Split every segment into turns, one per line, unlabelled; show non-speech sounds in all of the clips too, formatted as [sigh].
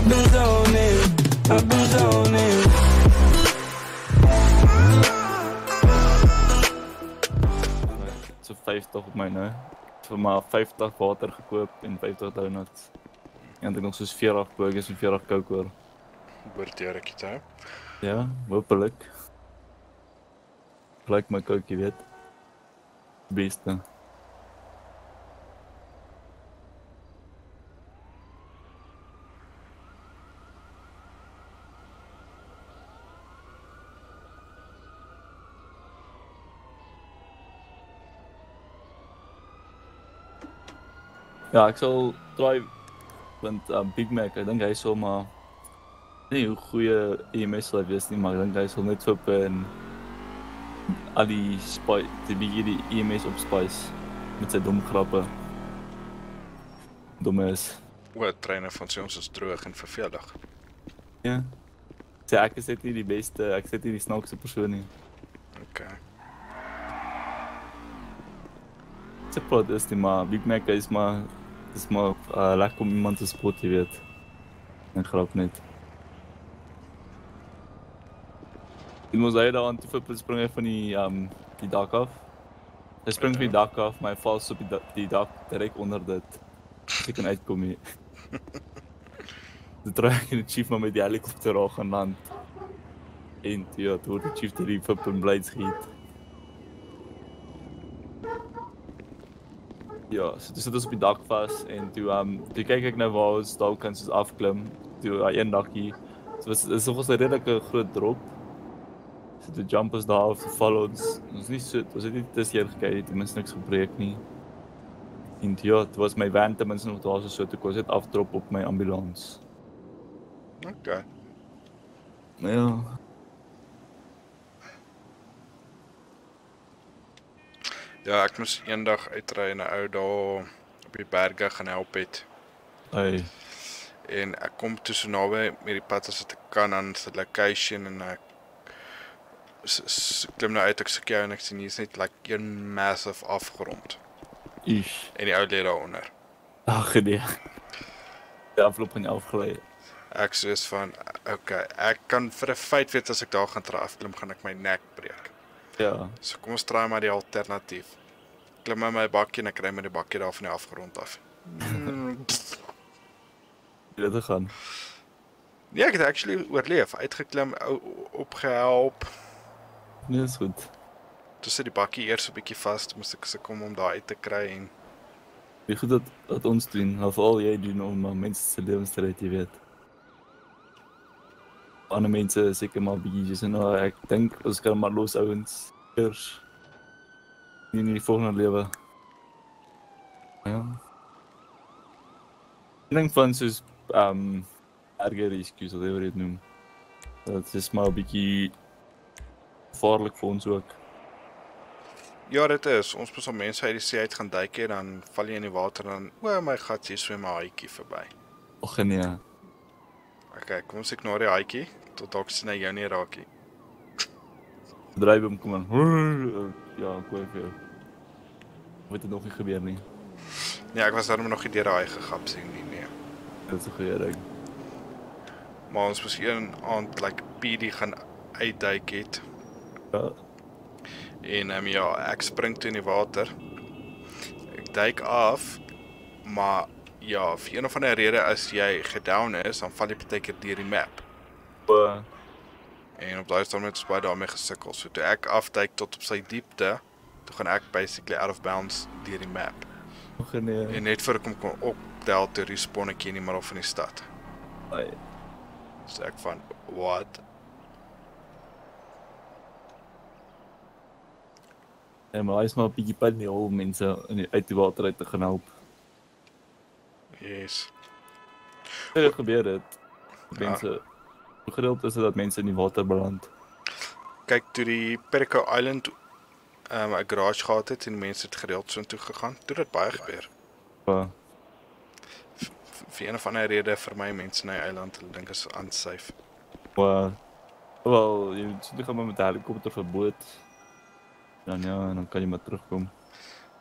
I've been zoning, I've been zoning.
So 50 op my nou. Vir maar 50 water gekoop en 50 donuts. En dan nog soos 40 burgers en 40 coke oor.
Jy rukkie te hou.
Ja, hopelik. Gelyk my coke, jy weet. Beste. Ja, ek sal try want um, Big Mac, ek dink hy sal maar nie hoe goeie EMS sal wees nie, maar ek dink hy sal net so en al die spy die bietjie die EMS op spice met sy dom grappe. Domme is.
O, treine van ons is droog en vervelig.
Ja. Sê ek is net nie die beste, ek net nie die snaakste persoon nie.
OK.
Praat is die maar Big Mac is maar iemand te spot, jy weet. En grap net. Ek moes hy daar aan toe vir spring hy van die um die dak af. Hy spring van die dak af, maar hy val so op die, da die dak direk onder dit. Ek kan uitkom nie. Dit trek in die chief maar met die helikopter raak gaan land. En ja, toe word die chief die fip en blades gehiet. Ja, so dis dit is op die dak vas en toe um toe kyk ek nou waar ons dalk kan soos afklim. Toe daai een dakkie. So was is nog 'n redelike groot drop. So toe jump ons daar af, val ons. Ons nie so, ons het nie seer gekry nie, ten minste niks gebreek nie. En toe, ja, dit was my van ten minste nog daar so so toe kon dit afdrop op my ambulans.
OK.
Nou ja,
Ja, ek moes eendag uitry en 'n ou daar op die berge gaan help het.
hy
En ek kom toe so naby met die pad as wat ek kan aan die location en ek klim nou uit ek soek jou en ek sien hier's net like een massive afgrond
is.
en die ou lê daaronder.
Ag nee. Die afloop gaan afgelei.
Ek soos van okay, ek kan vir 'n feit weet as ek daar gaan try afklim gaan ek my nek breek.
Ja.
So kom ons try maar die alternatief. Klim in my bakkie en ek ry met die bakkie daar van die afgrond af. Mm, [laughs]
Dit het gaan.
Nee, ek het actually oorleef, uitgeklim, opgehelp.
Nee, is goed.
Toe sit die bakkie eers 'n bietjie vas, moes ek sukkel om daar uit te kry en
Wie goed dat dat ons doen, of al jy doen om mense se lewens te red, jy weet. Ander mense is seker maar bietjie so nou ek dink ons kan maar los ouens eers in die volgende lewe. Ja. Ek dink van soos um erger rescues of whatever jy dit noem. Dit is maar 'n bietjie gevaarlik vir ons ook.
ja, dit is. Ons moet al mense uit die see uit gaan duik en dan val jy in die water en dan o my god, hier swem 'n haatjie verby.
Och nee.
Okay, kom ons ignoreer die haatjie tot dalk sien hy jou nie raak nie.
Dryf hom kom aan. Ja, hoor vir jou. Moet dit nog nie gebeur nie.
Nee, ek was daarom nog nie deur daai gegap sien nie, nee.
Dit is 'n goeie ding.
Maar ons moes een aand like PD gaan uitduik het
Ja.
en ehm um, ja, ek spring toe in die water. Ek duik af, maar ja, vir een of ander rede as jy gedown is, dan val jy partykeer deur die map.
O,
En op daai stadium het ons baie daarmee gesukkel. So toe ek afduik tot op sy diepte, toe gaan ek basically out of bounds deur die map.
och nee.
En net voor ek hom kon optel toe respawn ek hier in die middel van die stad.
Ai,
So ek van what?
En maar is maar 'n bietjie pad in die hol mense in die, uit die water uit te gaan help.
Yes.
Dit het gebeur dit.
Ja.
Mense hoe gereeld is dit dat mense in die water beland?
Kyk toe die Perico Island um, 'n garage gehad het en mense het gereeld so intoe gegaan. Toe dit baie gebeur. V- Vir een of ander rede vir my mense na die eiland, hulle dink is unsafe.
o. Wel, jy moet so gaan maar met 'n helikopter vir boot. Dan ja, en dan kan jy maar terugkom.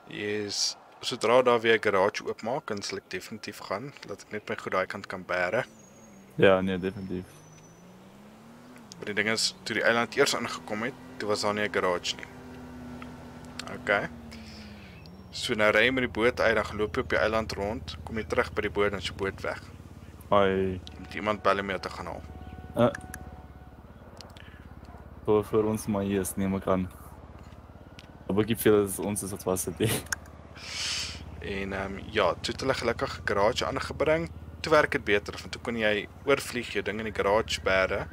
Yes. Sodra daar weer 'n garage oopmaak, sal ek definitief gaan, dat ek net my goed daai kant kan bære.
Ja, nee, definitief.
Maar die ding is, toe die eiland eers aangekom het, toe was daar nie 'n garage nie. OK. So nou ry jy met die boot uit, dan geloop jy op die eiland rond, kom jy terug by die boot en jou boot weg.
Ai,
Moet iemand bel om jou te gaan haal.
uh, voor vir ons maar hier is neem ek aan. Maar ek veel is ons is wat was dit.
En ehm um, ja, toe het hulle gelukkig 'n garage aangebring. Toe werk dit beter, want toe kon jy oorvlieg jou ding in die garage bære.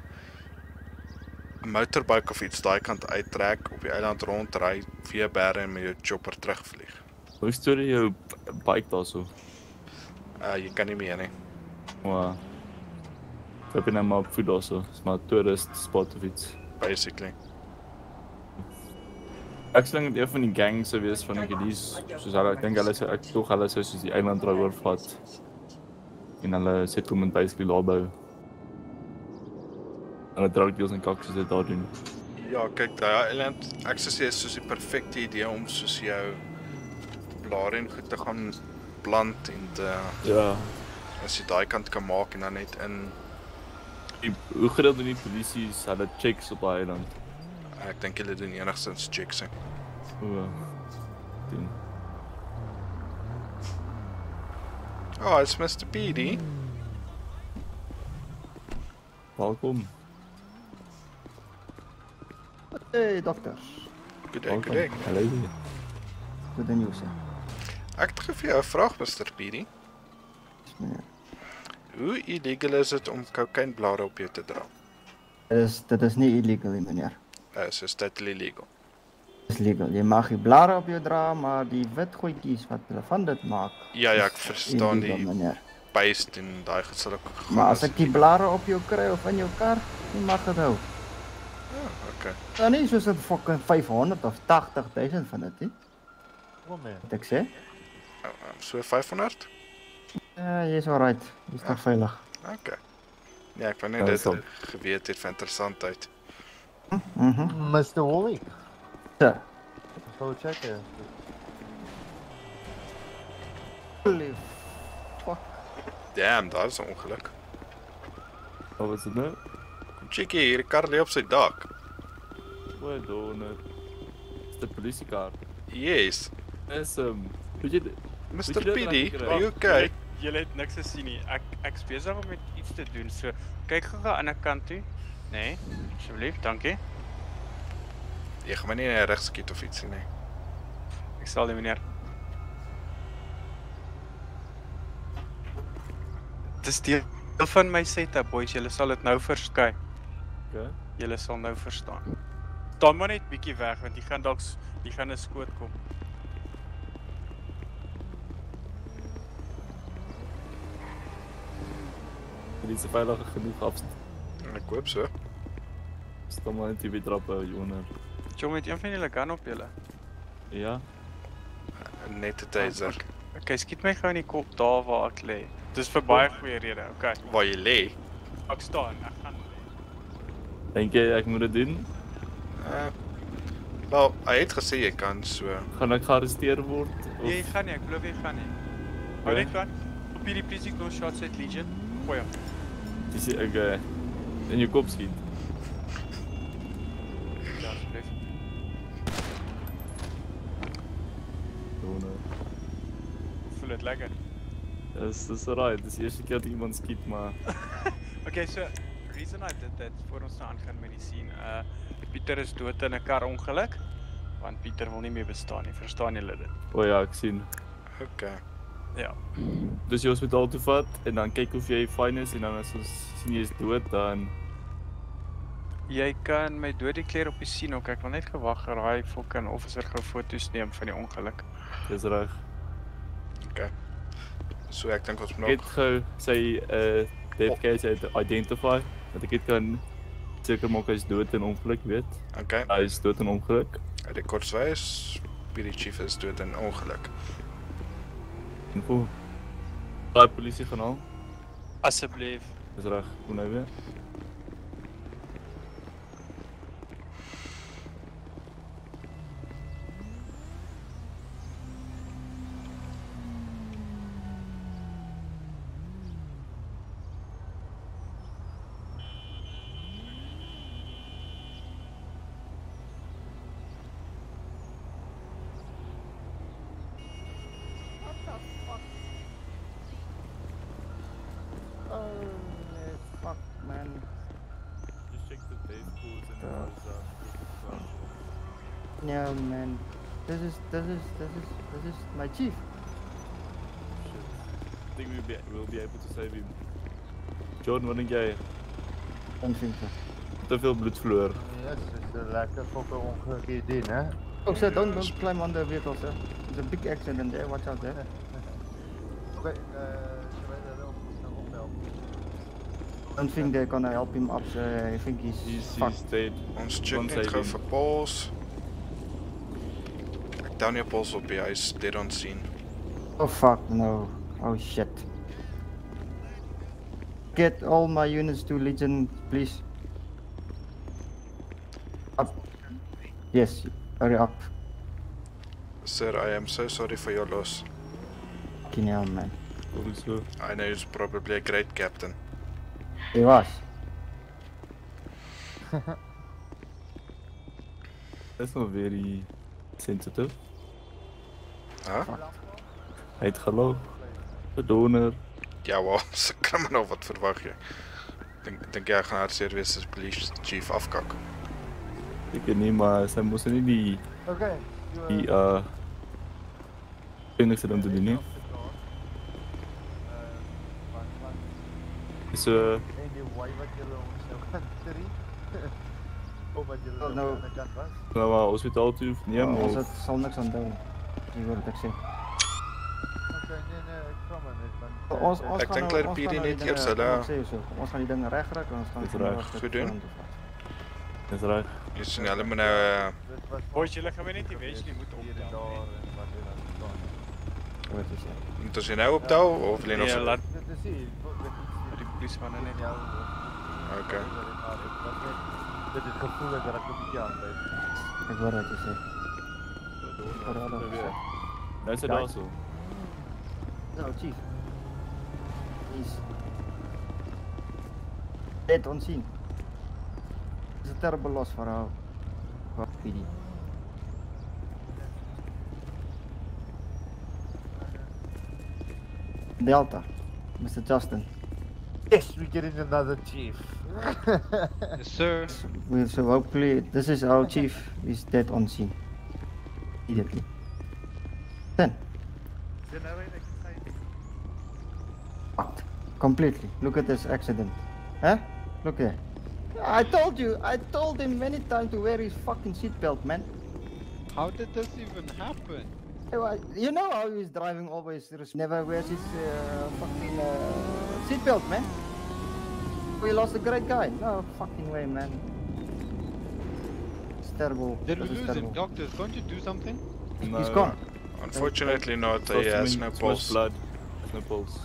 'n Motorbike of iets daai kant uittrek, op die eiland rondry, via bære en met jou chopper terugvlieg.
Hoe stoor jy jou bike daarso?
Uh jy kan nie meer nie.
Wow. Ek het net maar op voet daarso, is maar toerist spot of iets.
basically.
Ek sê dit een van die gangs sou wees van die Gedies, soos hulle ek dink hulle sou ek tog hulle sou soos die eiland draai oorvat. En hulle settlement basically daar bou. En hulle drug deals en kakkies dit daar doen.
Ja, kyk daai eiland, ek sou sê is soos die perfekte idee om soos jou blare en goed te gaan plant en te
Ja.
as jy daai kant kan maak en dan net in
Die, hoe gereeld doen die polisie hulle checks op daai eiland?
ek dink hulle doen enigstens checks.
O. Doen.
Oh, it's Mr. Beady.
Welkom.
Hey dokters,
Good day, good day.
Hallo.
goede nieuws. hè.
Ek het vir jou 'n vraag, Mr.
Dis meneer.
Hoe illegal is dit om kokainblare op jou te dra?
Dit is dit is nie illegal nie meneer.
Uh, so is totally legal.
Dit is legal. Jy mag die blare op jou dra, maar die wit goedjies wat hulle van dit maak.
Ja, ja, ek verstaan
illegal,
die
meneer.
paste en daai gaan.
Maar as ek die blare op jou kry of in jou kar, jy mag dit hou.
Ja, okay.
Dan nie soos 'n fucking 500 of 80000 van dit nie.
Kom man.
Wat ek sê?
Uh, so 500?
Ja, jy's alright. Jy's nog veilig.
Okay. Ja, ek wou net
Ja,
dit
stop.
geweet het van interessantheid.
Mhm.
Mr. Wally.
Sir.
Go check it.
Holy fuck.
Damn, daar is 'n ongeluk.
Wat was dit nou?
Kom check hier, hierdie kar lê op sy dak.
O, donor. Dis die polisiekar.
Yes.
Is weet jy
Mr.
dit
Beady,
reg
are you
Julle
okay?
het- Julle het niks gesien nie. Ek ek's besig om met iets te doen. So kyk gou aan die ander kant toe. Nee, asseblief, dankie.
Jy gaan my nie in reg skiet of ietsie nie.
Ek sal die meneer. Dis deel van my setup, boys. Julle sal dit nou verskyn.
Okay.
Julle sal nou verstaan. Staan maar net bietjie weg want jy gaan dalk jy gaan 'n skoot kom.
Dit is veilig genoeg afstand.
Ek hoop so.
Staan maar net die trap by onder.
Jy met een van julle gun op julle.
Ja.
Net 'n taser.
Okay, skiet my gou in die kop daar waar ek lê. Dis vir baie goeie rede. Okay.
Waar jy lê.
Ek staan. Ek gaan
Dink jy ek moet dit doen?
Uh, wel, hy het gesê jy kan so.
Gaan ek gearresteer word? Of
Jy gaan nie, ek glo jy gaan nie. Hou net van. Op hierdie polisie close shots uit Legion. Goeie.
is ek uh, in jou kop skiet?
Ja, asseblief.
Donor.
Voel dit lekker.
Dis dis right. Dis die eerste keer dat iemand skiet, maar [laughs]
Okay, so reason I did that voor ons nou aangaan met die scene. Uh Pieter is dood in 'n karongeluk want Pieter wil nie meer bestaan nie. Verstaan julle dit?
o ja, ek sien.
Okay.
Ja.
Dus jy hospitaal toe vat en dan kyk of jy fyn is en dan as ons sien jy is dood dan
Jy kan my dood declare op die scene ook. Ek wil net gewag daai fucking officer gou foto's neem van die ongeluk.
dis reg.
So ek dink ons moet
Ek het
nog
gou sy uh death case identify dat ek dit kan seker maak hy is dood in ongeluk, weet.
Okay.
Hy is dood in ongeluk.
Uit die kortswys, Beady Chief is dood in ongeluk.
En hoe daai polisie gaan haal.
Asseblief.
Dis reg. Kom nou weer.
Is my chief.
shit. I think we'll be we'll be able to save him. Jordan, wat?
Don't think so.
Te veel bloed verloor.
Yes, it's a lekker fokke ongeluk hier doen, hè?
Oh, sir, don't don't climb on the vehicle, sir. There's a big accident there. Watch out there.
Oké, eh, zullen wij daar wel snel ophelpen?
Don't think they're gonna help him up. Sir. I think he's,
He's
fucked.
he's dead.
Ons check
Don't
net down jou Pauls op, hy is dead on scene.
Oh fuck no. Oh shit. Get all my units to Legion, please. Up. Yes, hurry up.
Sir, I am so sorry for your loss.
Fucking hell, man.
Kom so.
I know you're probably a great captain.
He was. [laughs]
That's not very sensitive.
Huh?
Hy het geloof. 'n Donor.
Ja, wel, se kriminaal wat verwag jy? Dink dink jy hy gaan hartseer wees as police chief afkak?
Ek weet nie maar sy moes nie die
Oké,
die uh dinge sit om te doen nie. So
En die way wat julle ons nou gaan tree. Omdat julle
Oh,
oh,
nou.
nou aan die kant was.
nou maar hospitaal toe neem
Oh,
of
ons het sal niks aan doen. Jy hoor wat ek sê.
Oké, nee nee, ek vra maar net want
Ons ons
Ek
gaan
dink
nou-
hulle
ons
Pietie
gaan nou
net
die
eers
dinge-
hulle-
ek sê jou so. Ons gaan die dinge regkry en ons gaan
Dis
van
reg.
nou af dit
Goed doen.
vorentoe vat.
dis reg.
Jy sien hulle moet nou uh,
dit was
Boys, julle gaan weer net eventually moet
hier en
optel,
daar en wat er dan staan.
Hoor wat jy sê.
moet ons hier nou optel of wil jy nog
Nee,
so?
laat
Dit is hier, wat dit iets
die polisie van net.
jou.
Okay.
Maar dit was net dit het gevoel dat ek 'n bietjie aan byt.
Ek hoor wat jy sê. Hoor wat
Nou
ek
weer.
sê.
Nou is dit
Ja.
daar so.
Nou, chief. He's dead on scene. It's a terrible loss for our, for our PD. Delta, Mr. Justin.
Yes, we getting another chief.
Yes, sir.
We, so hopefully, this is our chief. He's dead on scene. Immediately. Then, fucked. Completely. Look at this accident. Huh? Look there. I told you, I told him many times to wear his fucking seatbelt, man.
How did this even happen?
You know how he's driving always, never wears his uh, fucking uh, seatbelt, man. We lost a great guy. No fucking way, man. It's terrible.
Did we
This is
lose him?
terrible.
Doctors, can't you do something?
He's gone.
Unfortunately not,
So
hy has
too
no pulse.
blood. No pulse.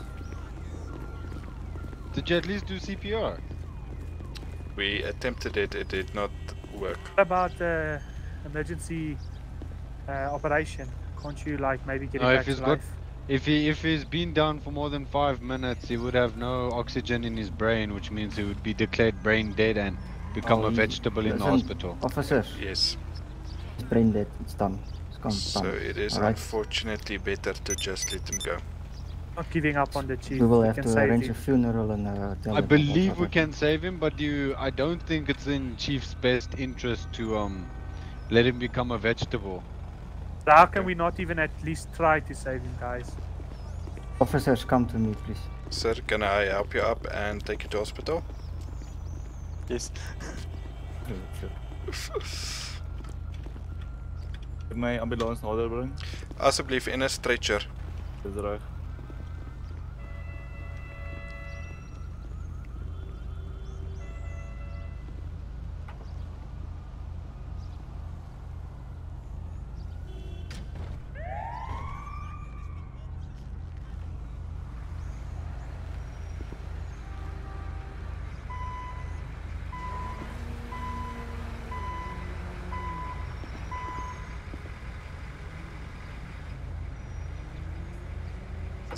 Did you at least do CPR?
We attempted it, it did not work.
What about the emergency uh, operation? Can't you like maybe get
No,
him
if
back
he's
to
got-
life?
If he if he's been down for more than five minutes, he would have no oxygen in his brain, which means he would be declared brain dead and become
Oh,
a vegetable in the hospital.
Officers,
Yes.
it's brain dead. It's done. It's gone. It's
So it is
Alright.
unfortunately better to just let him go.
Not giving up on the chief.
We will
we
have
can
to
save
arrange a funeral and uh, tell
I believe we can save him, but you, I don't think it's in Chief's best interest to um let him become a vegetable.
But How can we not even at least try to save him, guys?
Officers, come to me, please.
Sir, can I help you up and take you to hospital?
Yes.
Kan my ambulans nader bring?
Asseblief en 'n stretcher.
Dis reg.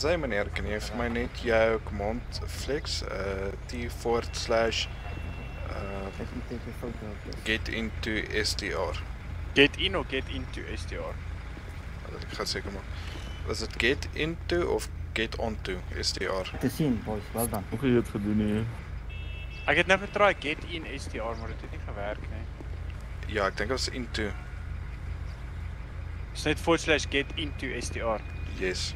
Sy meneer, kan jy vir my net jou command flex uh T forward slash uh
Let me take a photo of this.
get into STR.
Get in or get into STR?
Ek gaan seker maak. Was dit get into of get onto STR?
The scene, boys. Well done.
Hoe het jy dit gedoen hier?
Ek het nou getry get in STR maar dit het nie gewerk nie.
Ja, ek dink dit was into.
Dis net forward slash get into STR.
Yes.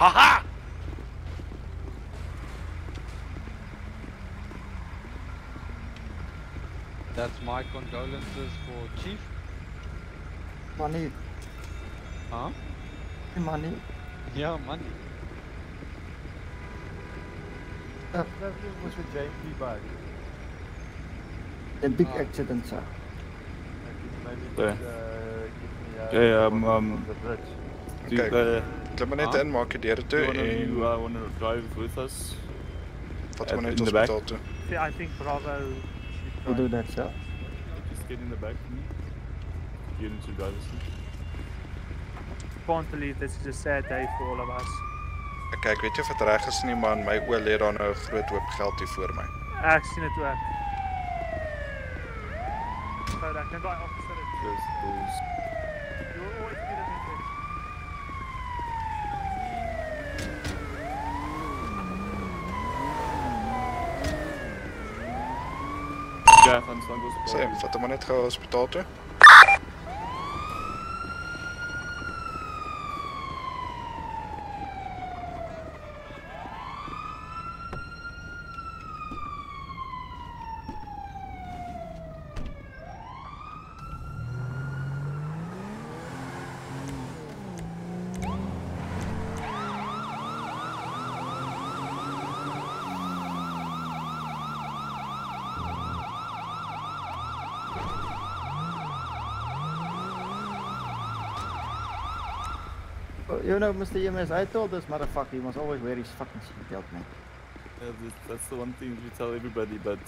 Haha!
That's my condolences for Chief.
Money,
Huh?
money.
Yeah, money.
That was with JP bike.
A big
Ah.
accident, sir.
Maybe
Yeah.
just, uh, give me a
Okay, um,
report
um,
on the bridge.
Do you,
Okay.
Uh,
Klim maar net
Ah.
in, maak jy deur toe
you
en
uh, want to drive with us?
vat
at-
maar net
back?
hospitaal toe.
I think Bravo should
We'll
try.
do that, sir.
Just get in the back for me. You need to drive us.
Can't believe this is a sad day for all of us.
Ek kyk, weet jy of dit reg is nie, maar in my oë lê daar nou 'n groot hoop geld hier voor my.
Ek sien dit ook. So dan kan daai officer dit.
Just those. Yeah, van Slangos.
Sê, vat
You know, Mr. EMS, I told this motherfucker he must always wear his fucking seatbelt, man.
Yeah, that's the one thing we tell everybody, but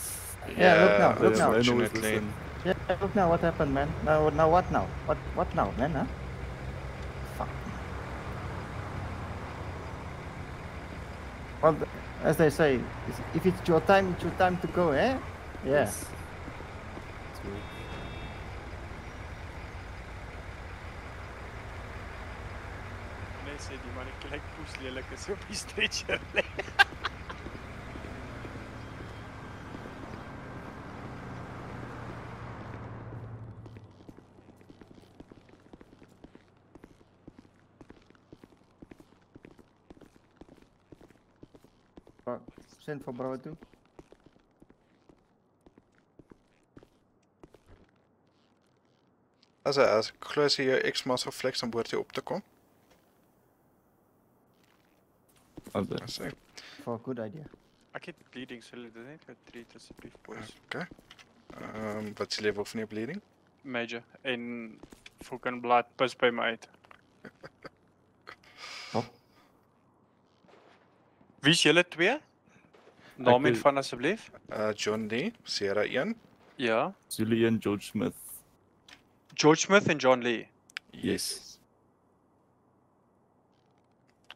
Yeah, look now,
they
look now.
Unfortunately.
Yeah, look now what happened, man. Now, now what now? What, what now, man, huh? Fuck. Well, as they say, if it's your time, it's your time to go, eh? Yeah.
Yes. It's
poes lelik is op die stretcher lê.
Send for Bravo 2.
As hy as jy jou X-Muscle Flex aan boord hier op te kom.
Okay.
As hy
For a good idea.
Ek het bleeding, sal dit net getreat asseblief boys.
Okay. Um, wat is die level van jou bleeding?
Major en fucking blood pus by my uit.
Hop. [laughs]
Wie's julle twee? Naam en van asseblief?
Uh John Lee, Sierra 1.
Ja.
Julian George Smith.
George Smith en John Lee.
Yes.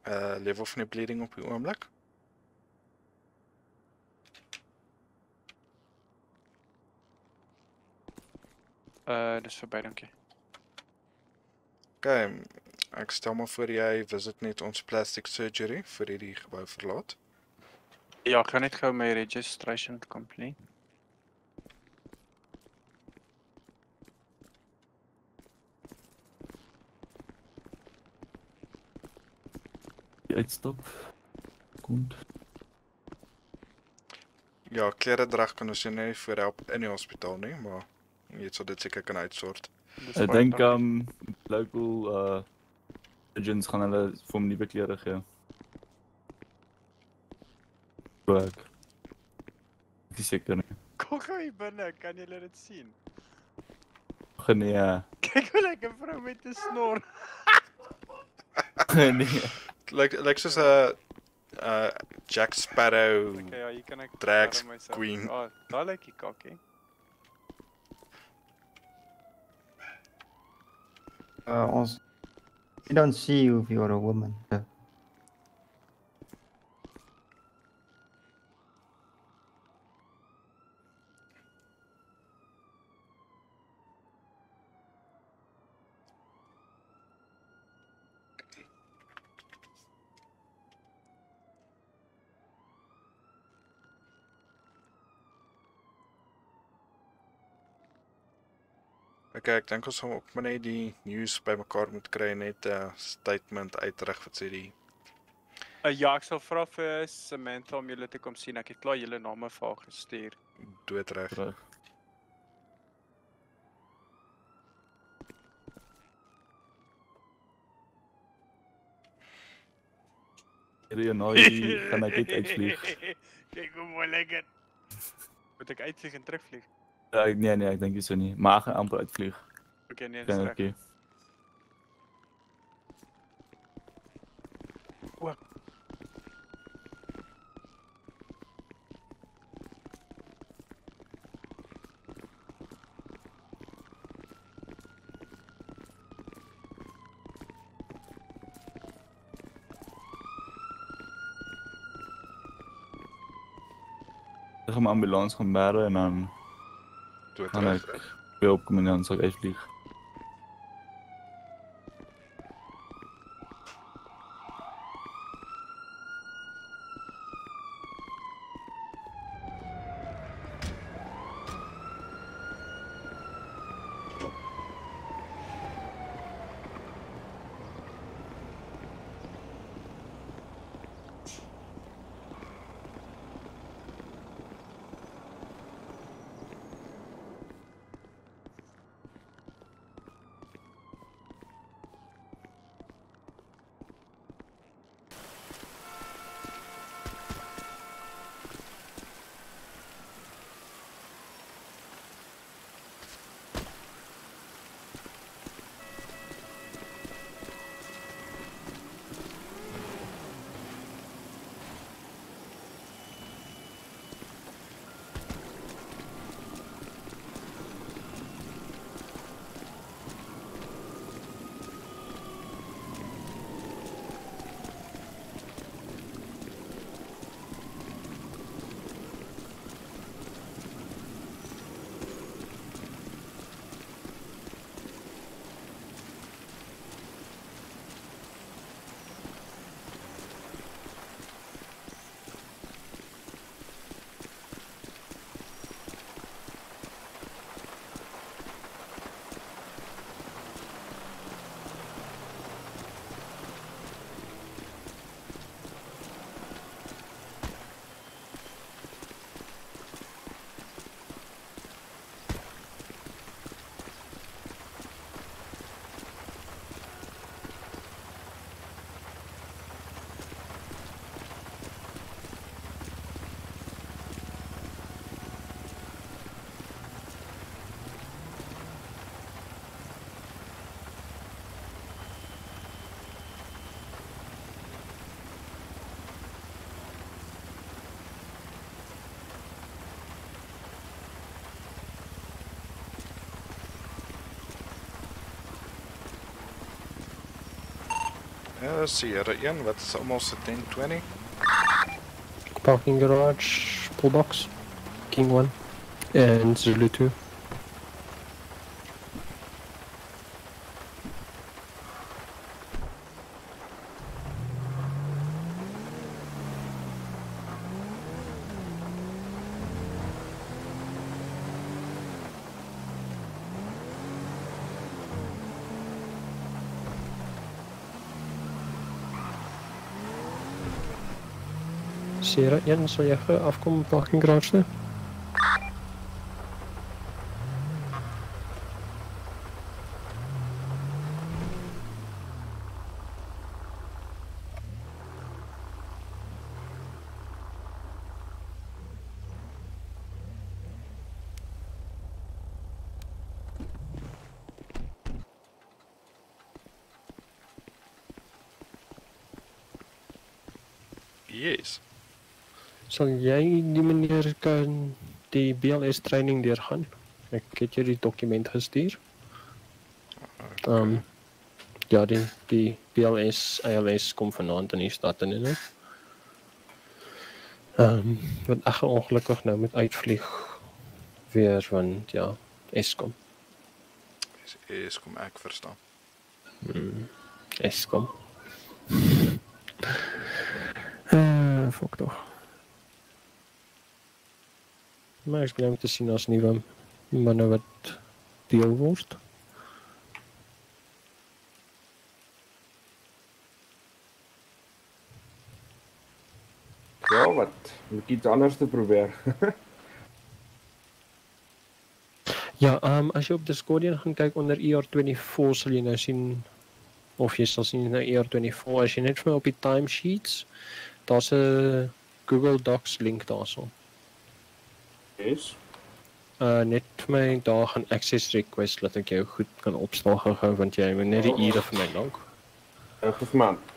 Uh level van die bleeding op die oomblik.
Uh dis verby, dankie.
Okay. Ek stel maar voor jy visit net ons plastic surgery vir hierdie gebou verlaat.
Ja, ek gaan net gou my registration complete.
Uitstap. Komt.
Ja, klere drag kan ons jou nie voor help in die hospitaal nie, maar jy sal dit seker kan uitsort.
Ek dink um local uh agents gaan hulle vir hom nuwe klere gee. Werk. Ek is seker nie.
Kom gou hier binne, kan julle dit sien?
Nee.
Kyk hoe 'n vrou met 'n snor. [laughs]
nee.
Lyk lyk soos 'n uh Jack Sparrow.
Okay, ja, hier kan ek
Drag
darm myself-
queen.
Ah, daar lyk die kakkie.
Uh, ons, we don't see you if you're a woman. Uh,
Okay, ek dink ons gaan ook maar net die nuus bymekaar moet kry net 'n statement uitrig wat sê die
Uh, ja, ek sal vra vir Samantha om julle te kom sien. Ek het klaar julle name vir haar gestuur.
doodreg.
Terug. Hierdie nooi kan ek net uitvlieg. [laughs]
Kyk hoe mooi lyk dit. Moet ek uitvlieg en terugvlieg?
Ja, ek- nee nee, ek dink nie so nie. Maar ek gaan amper uitvlieg.
Okay, nee, dis reg.
Dankie. Ek gaan my ambulans gaan bære en dan gaan ek
Doodreg.
weer opkom en dan sal ek uitvlieg.
Ja, Sierra 1, wat is almal se 1020?
Parking garage, pull box, King 1, and Zulu 2. Sierra 1, sal jy gou afkom parking garage toe?
Yes.
Sal jy die meneer kan die BLS training deurgaan? Ek het jou die dokument gestuur. Ehm um, ja, die die BLS ALS kom vanaand in die stad in en Ehm um, wat ek gaan ongelukkig nou moet uitvlieg weer want ja, Eskom.
Is, is kom ek verstaan.
Mm, Eskom. Eh, fok tog. Om te sien as nuwe manne wat deel word.
Ja, wat? Moet iets anders te probeer. [laughs]
Ja, um, as jy op Discordian gaan kyk onder ER24 sal jy nou sien of jy sal sien nou ER24 as jy net vir my op die timesheets daar's 'n Google Docs link daarso.
Yes.
Uh net my daar gaan access request laat ek jou goed kan opstel gou want jy moet net die ure vir my lank.
Uh. Wat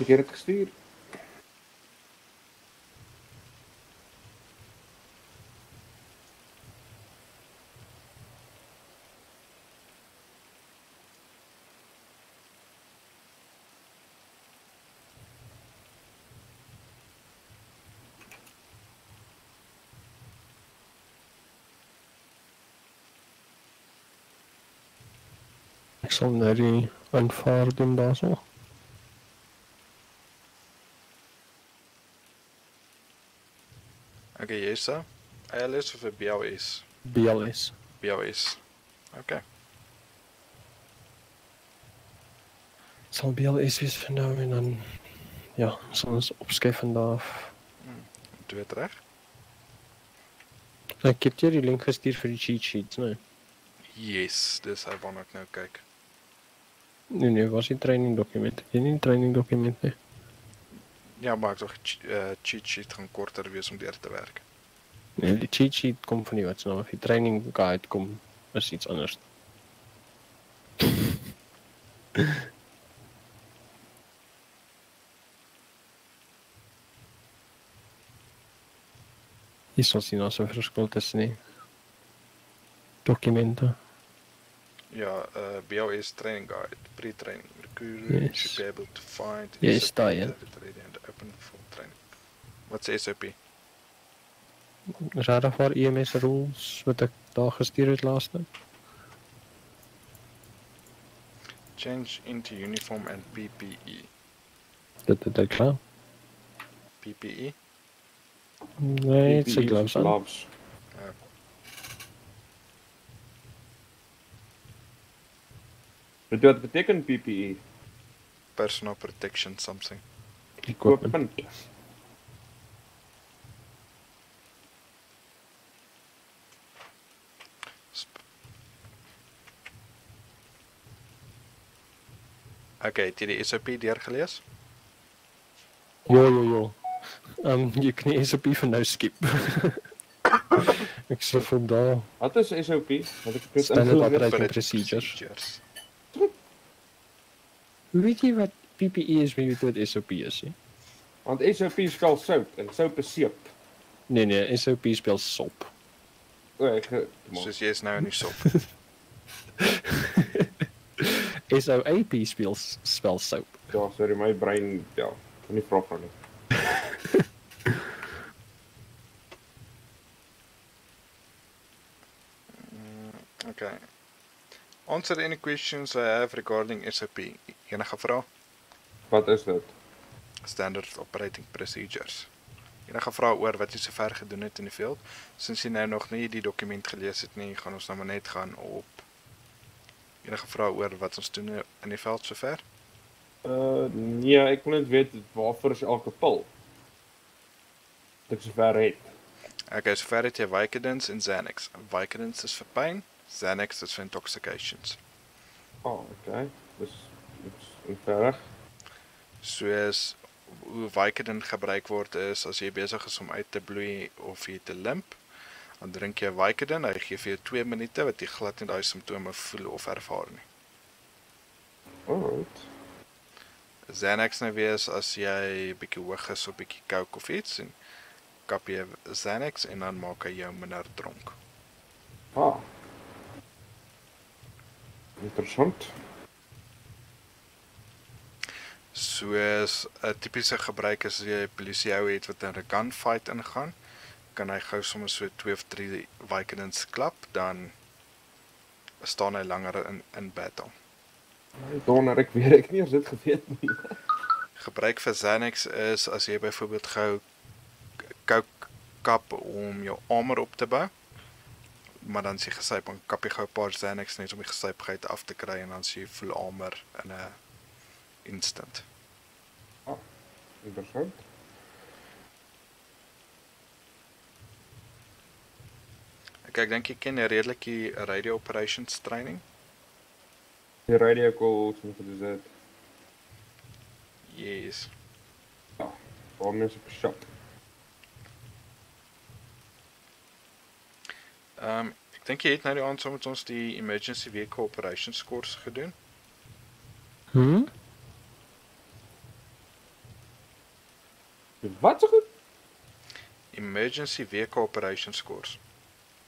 ek het dit gestuur.
Ek sal nou die aanvaar doen daarso.
Okay, jy's ALS of 'n BLS?
BLS.
BLS. Okay.
Sal BLS wees vir nou en dan ja, sal ons opskryf van daar af.
Doen dit reg?
Ek het jou die link gestuur vir die cheat sheets, nee.
Yes, dis hy waarna ek nou kyk.
Nee nee, was die training dokument. Jy nie die training dokument nie.
Ja, maar ek dog uh, cheat sheet gaan korter wees om deur te werk.
Nee, die cheat sheet kom van die wat nou, of die training guide kom is iets anders. [laughs] Hier sal sien as 'n verskil tussen die dokumente.
Ja, uh BLS training guide, pre-training. Recruiter
Yes.
should be able to find
Yes,
SOP
daar, ja.
that is ready and open for training. Wat's SOP?
Radar EMS rules wat ek daar gestuur het laaste.
Change into uniform and. PPE.
Dit het ek klaar.
PPE?
Nee, dit se gloves aan.
Gloves.
Ja.
Weet wat beteken PPE?
Personal protection something.
Equipment.
Equipment.
Okay, het jy die SOP deurgelees?
Jo jo jo. Ehm um, jy kan nie SOP vir nou skip. [laughs] ek sê van daar
Wat is SOP? Wat ek dit
Standard operating procedures. Weet jy wat PPE is, weet jy wat SOP is? Nie?
Want SOP spel sout en sout is seep.
Nee nee, SOP spel sop.
O, ek
Soos jy is nou in die sop. [laughs]
SOAP spel spel soap.
ja, sorry, my brein ja, kan nie van nie.
Mm, [laughs] okay. Answer any questions I have regarding SOP. Enige vrae?
Wat is dit?
Standard operating procedures. Enige vrae oor wat jy sover gedoen het in die veld? Sinds jy nou nog nie die dokument gelees het nie, gaan ons nou maar net gaan op enige vrae oor wat ons doen in die veld sover?
Uh nee, ek wil net weet waarvoor is elke pil? Dat ek sover het.
Okay, sover het jy Vicodins en Xanax. Vicodins is vir pyn, Xanax is vir intoxications.
Ah, okay. Dis dis onverreg.
Soos hoe Vicodin gebruik word is as jy besig is om uit te bloei of jy te limp, dan drink jy Vicodin, hy gee vir jou 2 minute wat jy glad nie daai simptome voel of ervaar nie.
Alright.
Xanax nou wees as jy bietjie hoog is of bietjie coke of iets en kap jy Xanax en dan maak hy jou minder dronk.
Ah. Interessant.
Soos 'n tipiese gebruik is as jy 'n polisiehou het wat 'n gunfight ingaan, kan hy gou sommer so 2 of 3 Vicodins klap, dan staan hy langer in in battle.
Donder ek weet ek nie of dit geweet nie.
Gebruik vir Xanax is as jy byvoorbeeld gou coke kap om jou armor op te bou. Maar dan as jy gesyp dan kap jy gou 'n paar Xanax net om die gesypigheid af te kry en dan sien jy full armor in 'n instant.
Interessant.
Ek ek dink jy ken redelik die radio operations training.
Die radio calls en wat is dit?
Yes.
Waarom is ek shop?
Ehm um, ek dink jy het nou die aand saam met ons die emergency vehicle operations course gedoen.
Hm?
Wat so goed?
Emergency vehicle operations course.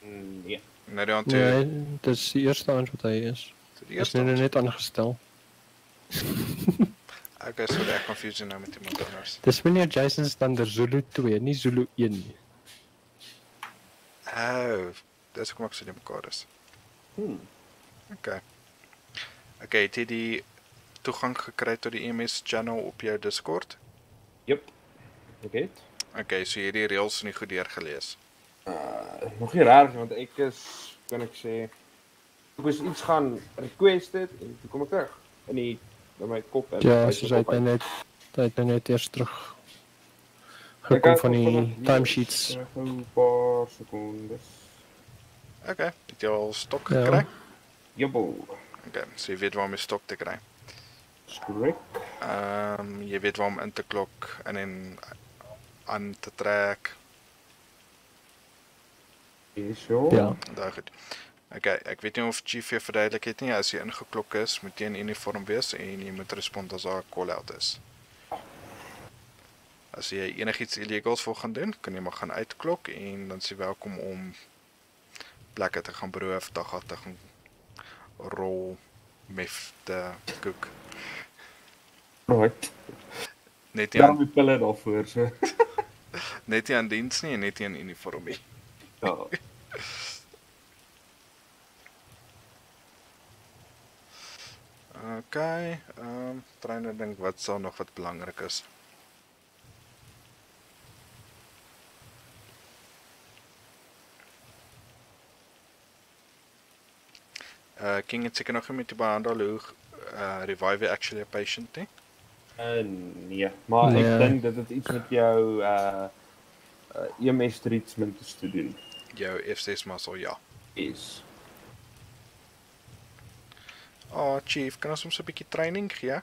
Nee.
Nou die aand toe
Nee, dit is die eerste aand wat hy is.
die
Is
eerste
net
aand.
net aangestel. [laughs]
Ek is so reg confused nou met iemand anders.
Dis meneer Jason Stander Zulu 2, nie Zulu 1 nie.
Oh, dis hoekom ek so die mekaar is.
Hmm.
Okay. Okay, het jy die toegang gekry tot die EMS channel op jou Discord?
Jep. Ek het.
Okay, so jy het die reëls nie goed deurgelees.
Uh, nog nie reg want ek is kan ek sê ek moes iets gaan request het en toe kom ek terug in die in my kop en
Ja,
uit
soos
my
hy
kop
het nou
uit.
net hy het nou net eers terug
Ek
gekom
het
van die
vanaand hier,
timesheets.
eh, Gou 'n paar sekondes.
Okay, het jy al stok
Ja.
gekry?
Jabbo.
Okay, so jy weet waar om die stok te kry.
Korrek.
Ehm um, jy weet waar om in te klok en en aan te trek.
Hierso.
Ja.
Daai goed. Okay, ek weet nie of Chief jou verduidelik het nie, as jy ingeklok is, moet jy in uniform wees en jy moet respond as daar 'n call-out is. As jy enigiets illegals wil gaan doen, kan jy maar gaan uitklok en dan is jy welkom om plekke te gaan beroof, dagga te gaan rol mef te kook.
Right.
Net nie
Dan
aan,
die pille daarvoor so. [laughs]
net nie aan diens nie en net nie in uniform nie.
Ja.
Okay, ehm um, try net dink wat sal nog wat belangrik is. Uh King het seker nog nie met die behandel hoe uh revive actually a patient nie.
Uh, nee, maar
Nee.
ek dink dit het iets met jou uh uh EMS treatment te doen.
Jou F6 muscle ja.
Is.
Oh, chief, kan ons soms 'n bietjie training gee?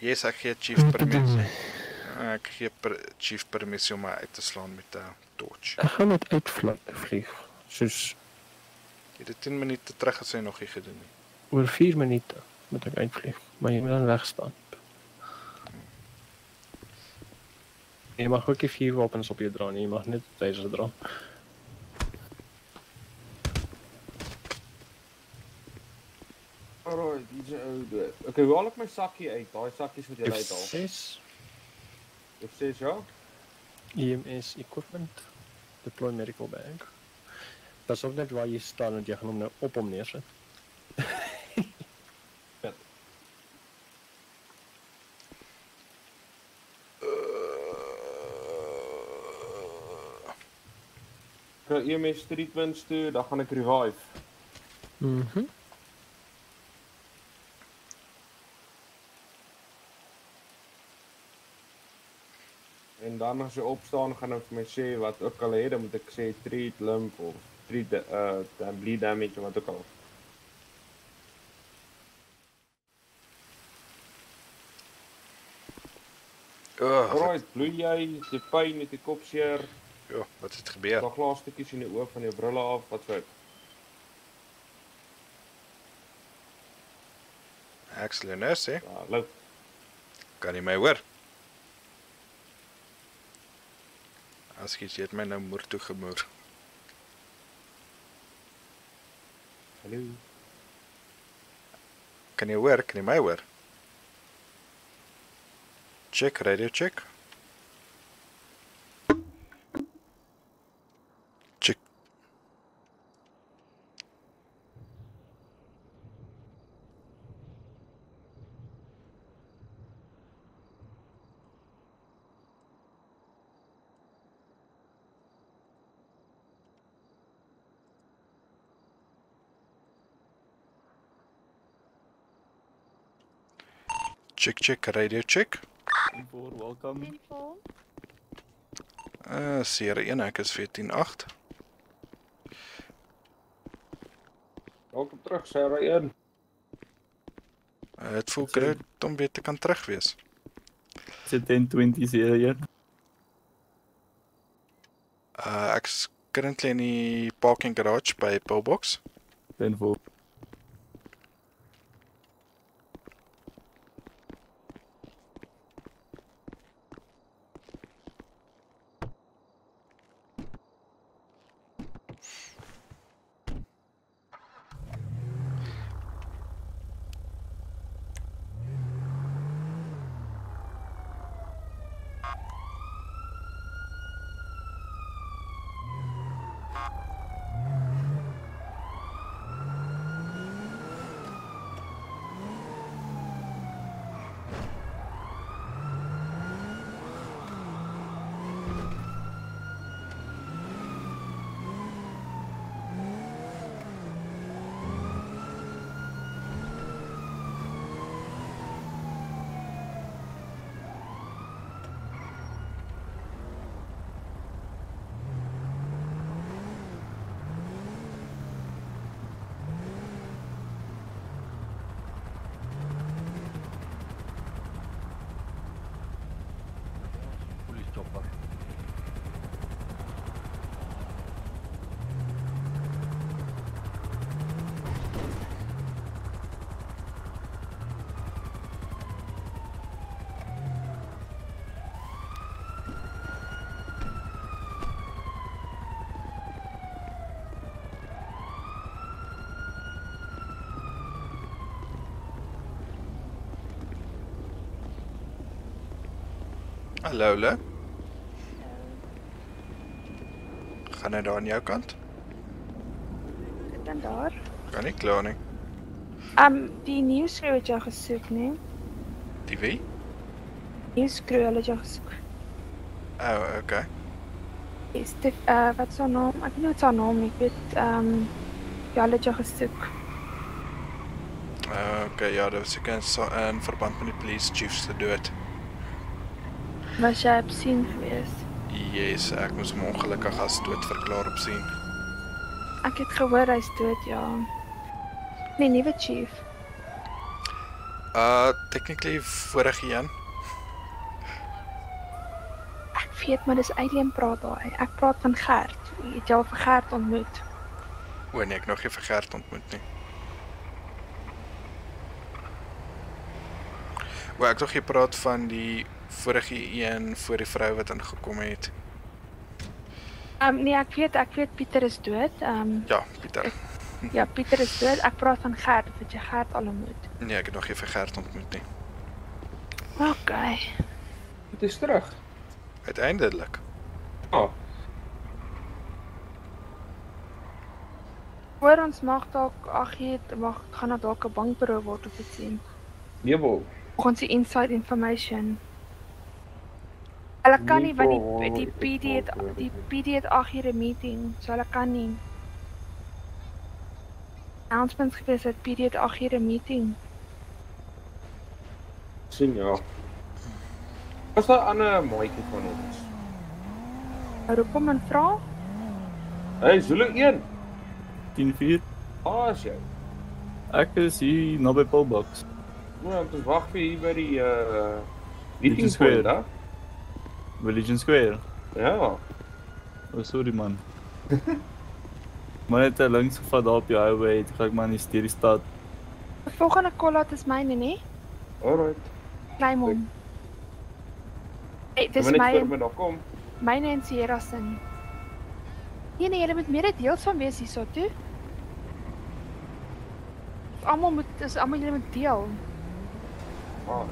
Yes, ek gee chief permissie. Ek gee per, chief permissie om my uit te slaan met 'n torch.
Ek gaan net uitvlieg. Soos
Jy dit 10 minute terug gesê nog nie gedoen nie.
oor 4 minute moet ek uitvlieg, maar jy moet dan weg staan. Jy mag ook nie vier wapens op jou dra nie, jy mag net 'n taser dra.
Alright, dis ou dood. Okay, hoe haal ek my sakkie uit? Daai sakkies moet jy uithaal.
F6
F6 ja.
EMS E equipment deploy medical bag. Pas op net waar jy staan want jy gaan hom nou op hom neersit.
Ek gaan EMS treatments toe, dan gaan ek revive.
Mhm.
En dan as jy opstaan, gaan hy vir my sê wat ook al het, dan moet ek sê treat limp of treat uh dan bleed damage of wat ook al.
Oh,
Alright, bloei jy, jy pyn met die kop seer,
ja, wat het gebeur?
daar glasstukkies in die oë van jou brille af, wat sou?
Excellent hè?
Ja, loop.
Kan jy my hoor? As jy het my nou moer toe gemoer.
Hallo.
Kan jy hoor? Kan jy my hoor? Check radio. Check. Check check radio check.
Voor, welcome.
Uh Sierra 1 ek is 148.
Welkom terug, Sarah 1.
Uh, dit voel groot om weer te kan terug wees.
Sit 1020 hier.
Uh ek's currently in die parking garage by Pillbox.
Dan voor.
Hallo, hallo. Gaan hy daar aan jou kant?
Dan daar.
Kan nie klaar nie.
Um die nuusskrew het jou gesoek, né?
Die wie?
Nuusskrew het jou gesoek.
Oh, okay.
Is dit uh wat se naam? Ek weet nie wat sy naam nie. Ek weet um ja, hulle het jou gesoek.
Uh, okay, ja, dit was seker in verband met die police chief se dood.
Was jy op sien gewees?
Yes, ek moes hom ongelukkig as dood verklaar op sien.
Ek het gehoor hy's dood, ja. Nee, nuwe chief.
Uh, technically vorige een.
Ek weet maar dis Alien praat daai. Ek praat van Gert. Jy het jou vir Gert ontmoet.
O nee, ek nog nie vir Gert ontmoet nie. O, ek dink jy praat van die vorige een voor die vrou wat ingekom het.
Um nee, ek weet ek weet Pieter is dood. Um
Ja, Pieter.
ja, Pieter is dood. Ek praat van Gert. Het jy Gert al ontmoet?
Nee, ek het nog nie vir Gert ontmoet nie.
OK.
Dit is terug.
Uiteindelik.
Oh,
Hoor ons mag dalk ag jy het- mag gaan na dalk 'n bankbureau word of iets sien.
jebel.
Ons die inside information. Hulle kan nie want die die PD het die PD het 8 ure meeting, so hulle kan nie. Announcements gewees dat PD het 8 ure meeting.
sien ja. Was daar 'n ander maatjie van ons?
Roep hom en vra.
Hey, Zulu 1.
10-4.
Ah, is jy?
Ek is hier naby Pillbox.
Nou, ons wag vir hier by die uh meeting
Square.
point,
Religion Square.
Ja.
Oh, sorry man. maar net links gevat daar op die highway, toe gaan ek maar in die stad.
Die volgende kollat is myne, nê?
Alright.
Claim hom. Hey, dis
my vir my daar kom.
myne en Sierra se. Nee nee, julle moet meer deels van wees hierso toe. Almal moet dis almal julle moet deel.
Ah,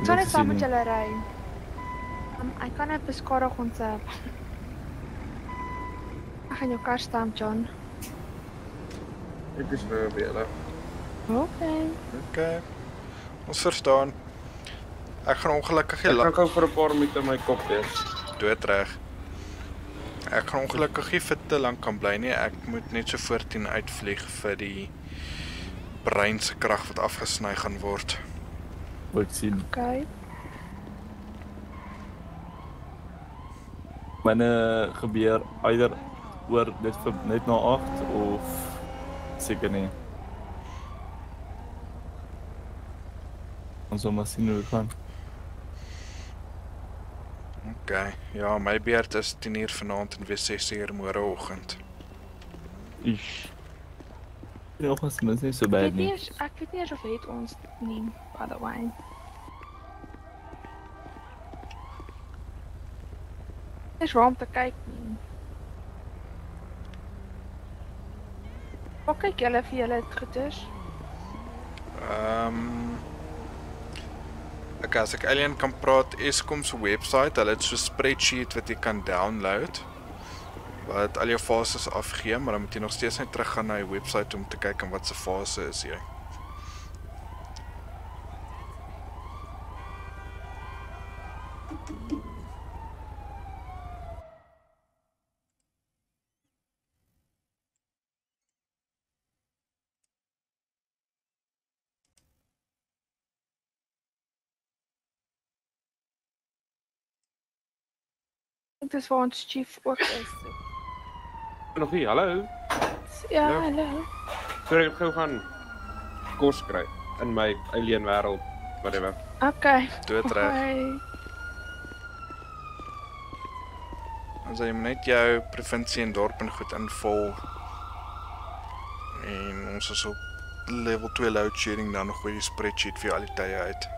Ek sal net saam met julle ry. Um, ek kan net beskadig ons Ek gaan jou kar staan, John.
ek is nou by julle.
Okay.
Okay. Ons verstaan. Ek gaan ongelukkig nie
Ek
la-
gaan gou vir 'n paar minute my kop wees.
doodreg. Ek gaan ongelukkig nie vir te lank kan bly nie. Ek moet net so voor 10 uitvlieg vir die brein se krag wat afgesny gaan word.
Wat ek sien.
Okay.
Wanneer gebeur eider oor dit vir net na 8 of seker nie. Ons sal maar sien hoe dit gaan.
Okay. Ja, my beurt is 10 uur vanaand en weer 6 uur môreoggend.
Ish. Ons is nie so
Ek
bad
weet nie
nie.
eens, ek weet nie of het ons nie by the way. Dis rond te kyk nie. Wat kyk julle vir julle goeders?
Ehm um, Ek as ek alien kan praat, Eskom se webwerf, hulle het so 'n spreadsheet wat jy kan download wat al jou fases afgee, maar dan moet jy nog steeds net teruggaan na die webwerf om te kyk in watter fase is jy.
Dit is waar ons chief ook is.
Nog nie. Hallo.
Ja,
Ja.
hallo.
Sorry, ek gou gaan kos kry in my alien wêreld, whatever.
Okay.
Doodreg.
Bye.
Dan sal jy net jou provinsie en dorp en goed invul. En ons is op level 2 load shedding dan nog die spreadsheet vir al die tye uit.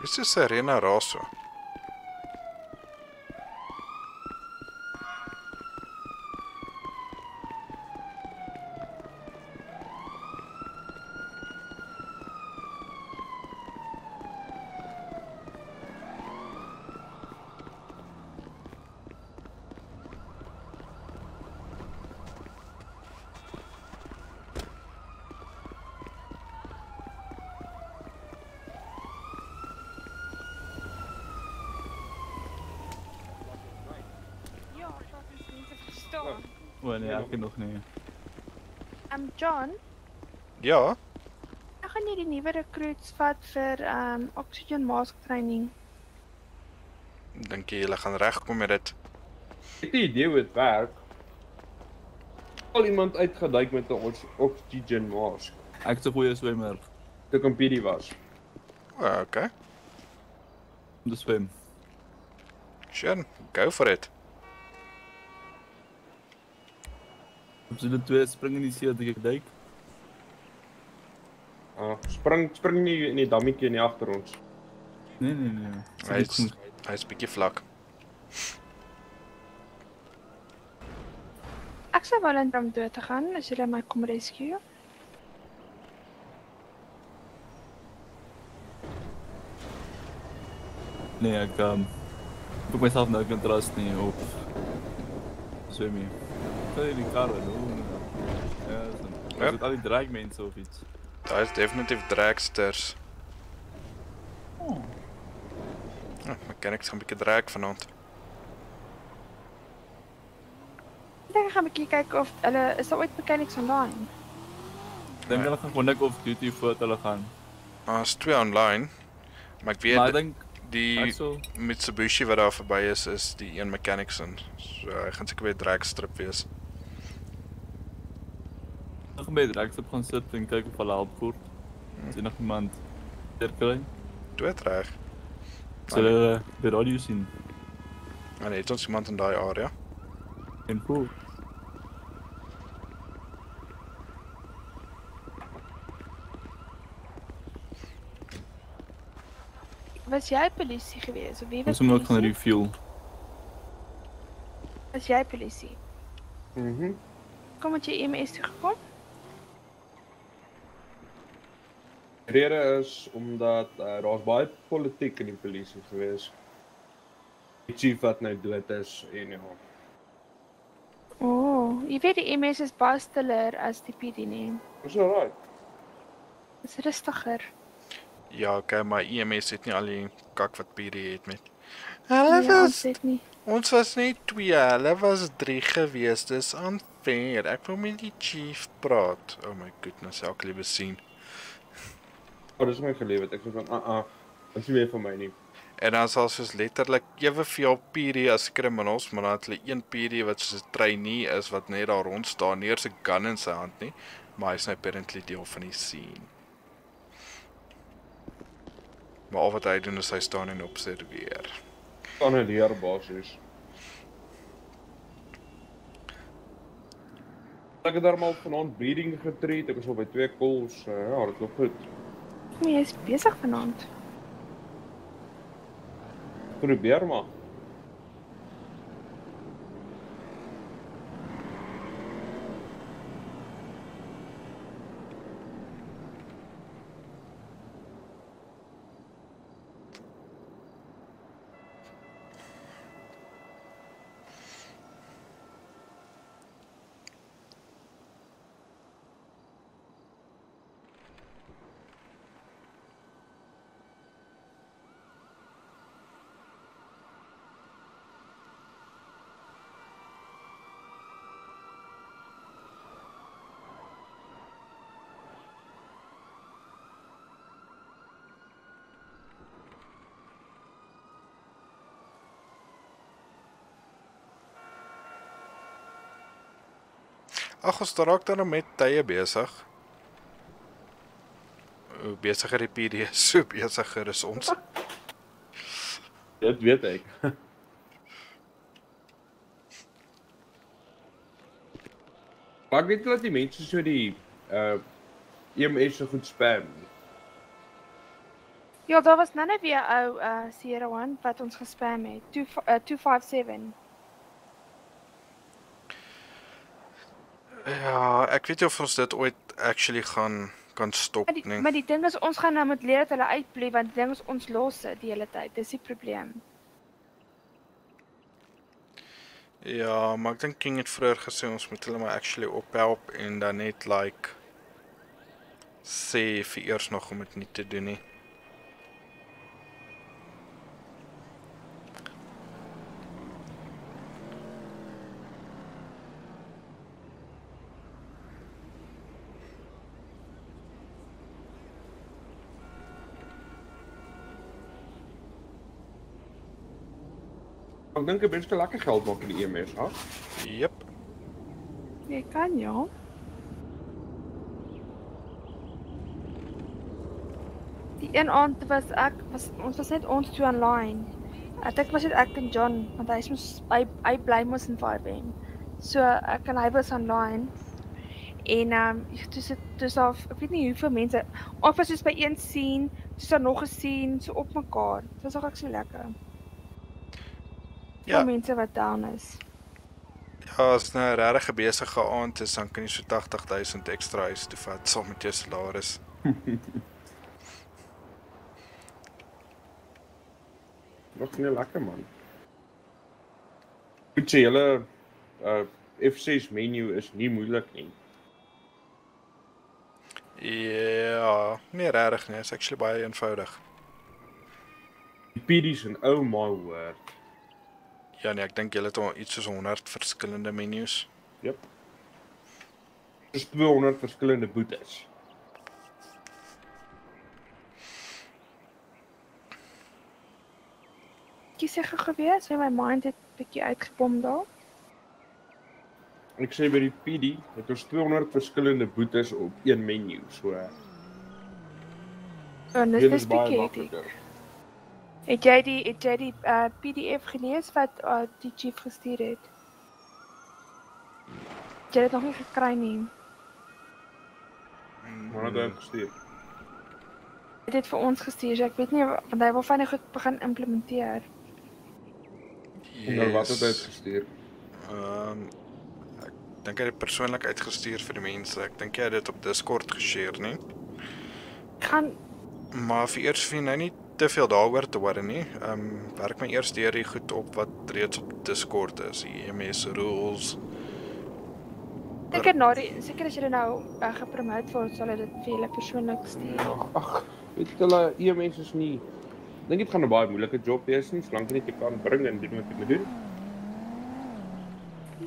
Dis is Serena Raso.
Ek het nog nie.
Um John,
Ja,
ek gaan jy die nuwe recruits vat vir um oxygen mask training.
dink jy julle gaan regkom met dit?
Ek het 'n idee hoe dit werk. Al iemand uitgeduik met 'n ox- oxygen mask.
Ek's 'n goeie swemmer.
toe ek in PD was.
Oh, okay.
Om te swem.
Sure, go for it.
Op hulle twee spring in die see dat ek duik.
Ah, spring spring nie in die dammetjie nie agter ons.
Nee nee nee.
Hy's hy's bietjie vlak.
Ek sou wel in om dood te gaan as julle my kom rescue.
Nee, ek um ek myself nou kan trust nie op swem nie. Kan jy die karre doen? Ja, dan.
Ja.
Dit al die dragmense of iets.
Daar is definitief dragsters.
Oh.
Ja, mechanics gaan 'n bietjie drag vanaand.
Ek dink ek gaan 'n bietjie kyk of hulle is daar ooit mechanics online.
Dink hulle gaan gewoon net of duty voor hulle gaan.
Daar's twee online. Maar ek weet
Maar ek dink
die
ek sal-
Mitsubishi wat daar verby is is die een mechanics in. So hy gaan seker weer drag strip wees.
Ek gaan by die dragstrip gaan sit en kyk of hulle help kort. As jy nog iemand terkry.
Dood reg.
Sal hulle by radio sien.
En het ons iemand in daai area?
En cool.
Was jy polisie gewees of wie was
Ons moet ook gaan
polisie?
refuel.
Was jy polisie?
Mhm.
Kom het jy EMS toe gekom?
Die rede is omdat uh, daar's baie politiek in die polisie gewees. Die chief wat nou dood is en ja.
O, oh, jy weet die EMS is baie stiller as die PD nie.
Dis alright.
Dis rustiger.
Ja, okay, maar EMS het nie al die kak wat PD het met.
Nee,
Hulle
ons
was
het nie.
ons was nie twee, hulle was drie gewees. Dis unfair. Ek wil met die chief praat. Oh my goodness, ek liewe sien.
Oh, dis my gelewe. Ek sê van ah ah. Dit is nie meer vir my nie.
En dan sal soos letterlik eweveel PD as criminals, maar dan het hulle een PD wat soos 'n trainee is wat net daar rond staan, nie eers 'n gun in sy hand nie, maar hy's nou apparently deel van die scene. Maar al wat hy doen is hy staan en observeer.
Kan 'n leer basis. Ek het daarmal vanaand breeding getreed. Ek is al by twee calls. Uh, ja, dit loop goed.
Nee, jy is besig vanaand.
Probeer maar.
Ag, ons raak dan met tye besig. Hoe besigger die PD is, so [laughs] besigger is ons.
Dit weet ek. [laughs] Maar ek weet nie dat die mense so die uh EMS so goed spam. nie.
Ja, daar was nou net weer ou uh Sierra One wat ons gespam het. 2 uh, 257.
Ja, ek weet nie of ons dit ooit actually gaan kan stop
Maar die,
nie.
maar die ding is ons gaan nou moet leer dat hulle uitbly want die ding is ons los dit die hele tyd. Dis die probleem.
Ja, maar ek dink King het vroeër gesê ons moet hulle maar actually ophelp en dan net like sê vir eers nog om dit nie te doen nie.
Dink 'n mens kan lekker geld maak in die EMS, ha?
Jep.
Jy kan ja. Die een aand was ek was ons was net ons twee online. Ek dink was dit ek en John want hy is mos hy hy bly mos in 5M. So ek en hy was online. En ehm um, toe sit dis al ek weet nie hoeveel mense of was soos by een sien, soos nog gesien so op mekaar. Dit was ook so lekker.
Ja.
Ja. mense wat down is.
Ja, as nou 'n regtig besige aand is, dan kan jy so 80000 ekstra huis toe vat saam met jou salaris. [laughs]
Wat nie lekker man. Ek sê julle uh F6 menu is nie moeilik nie.
Ja, nee regtig nie, is actually baie eenvoudig.
Die PD's en ou my word.
Ja nee, ek dink julle het al iets soos 100 verskillende menus.
Jep. Dis 200 verskillende boetes.
Kies seker gewees, my mind het bietjie uitgebom daar.
Ek sê by die PD het ons 200 verskillende boetes op een menu, so
En dit is bietjie. Het jy die het jy die uh, PDF gelees wat uh, die chief gestuur het? Het Jy het dit nog nie gekry nie.
Maar het hy gestuur?
Hy het dit vir ons gestuur, so ek weet nie want hy wil vinnig goed begin implementeer.
Onder wat het hy gestuur?
Ehm ek dink hy het dit persoonlik uitgestuur vir die mense. Ek dink hy het dit op Discord geshare, nie?
Gaan
Maar vir eers vir nou nie te veel daaroor te worry nie. Ehm um, werk my eers deur die goed op wat reeds op Discord is, die EMS rules.
seker na die seker as jy nou uh, gepromote word, sal dit vir julle persoonlik stuur.
Ag, weet jy hulle e-mens is nie dink dit gaan 'n baie moeilike job wees nie, solank jy net jy kan bring en doen wat jy moet doen.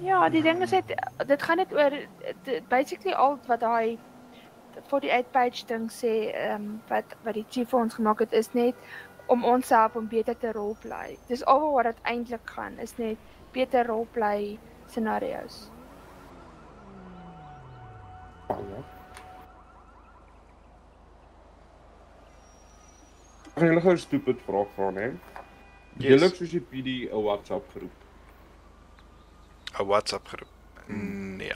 Ja, die ding is net dit gaan net oor dit- basically al wat daai vir die 8 page ding sê, ehm um, wat wat die chief vir ons gemaak het is net om ons help om beter te roleplay. Dis al wat dit eintlik gaan, is net beter roleplay scenario's.
Ek gou 'n stupid vraag vra, né?
Yes.
Julle het soos die PD 'n WhatsApp groep.
'n WhatsApp groep. Nee.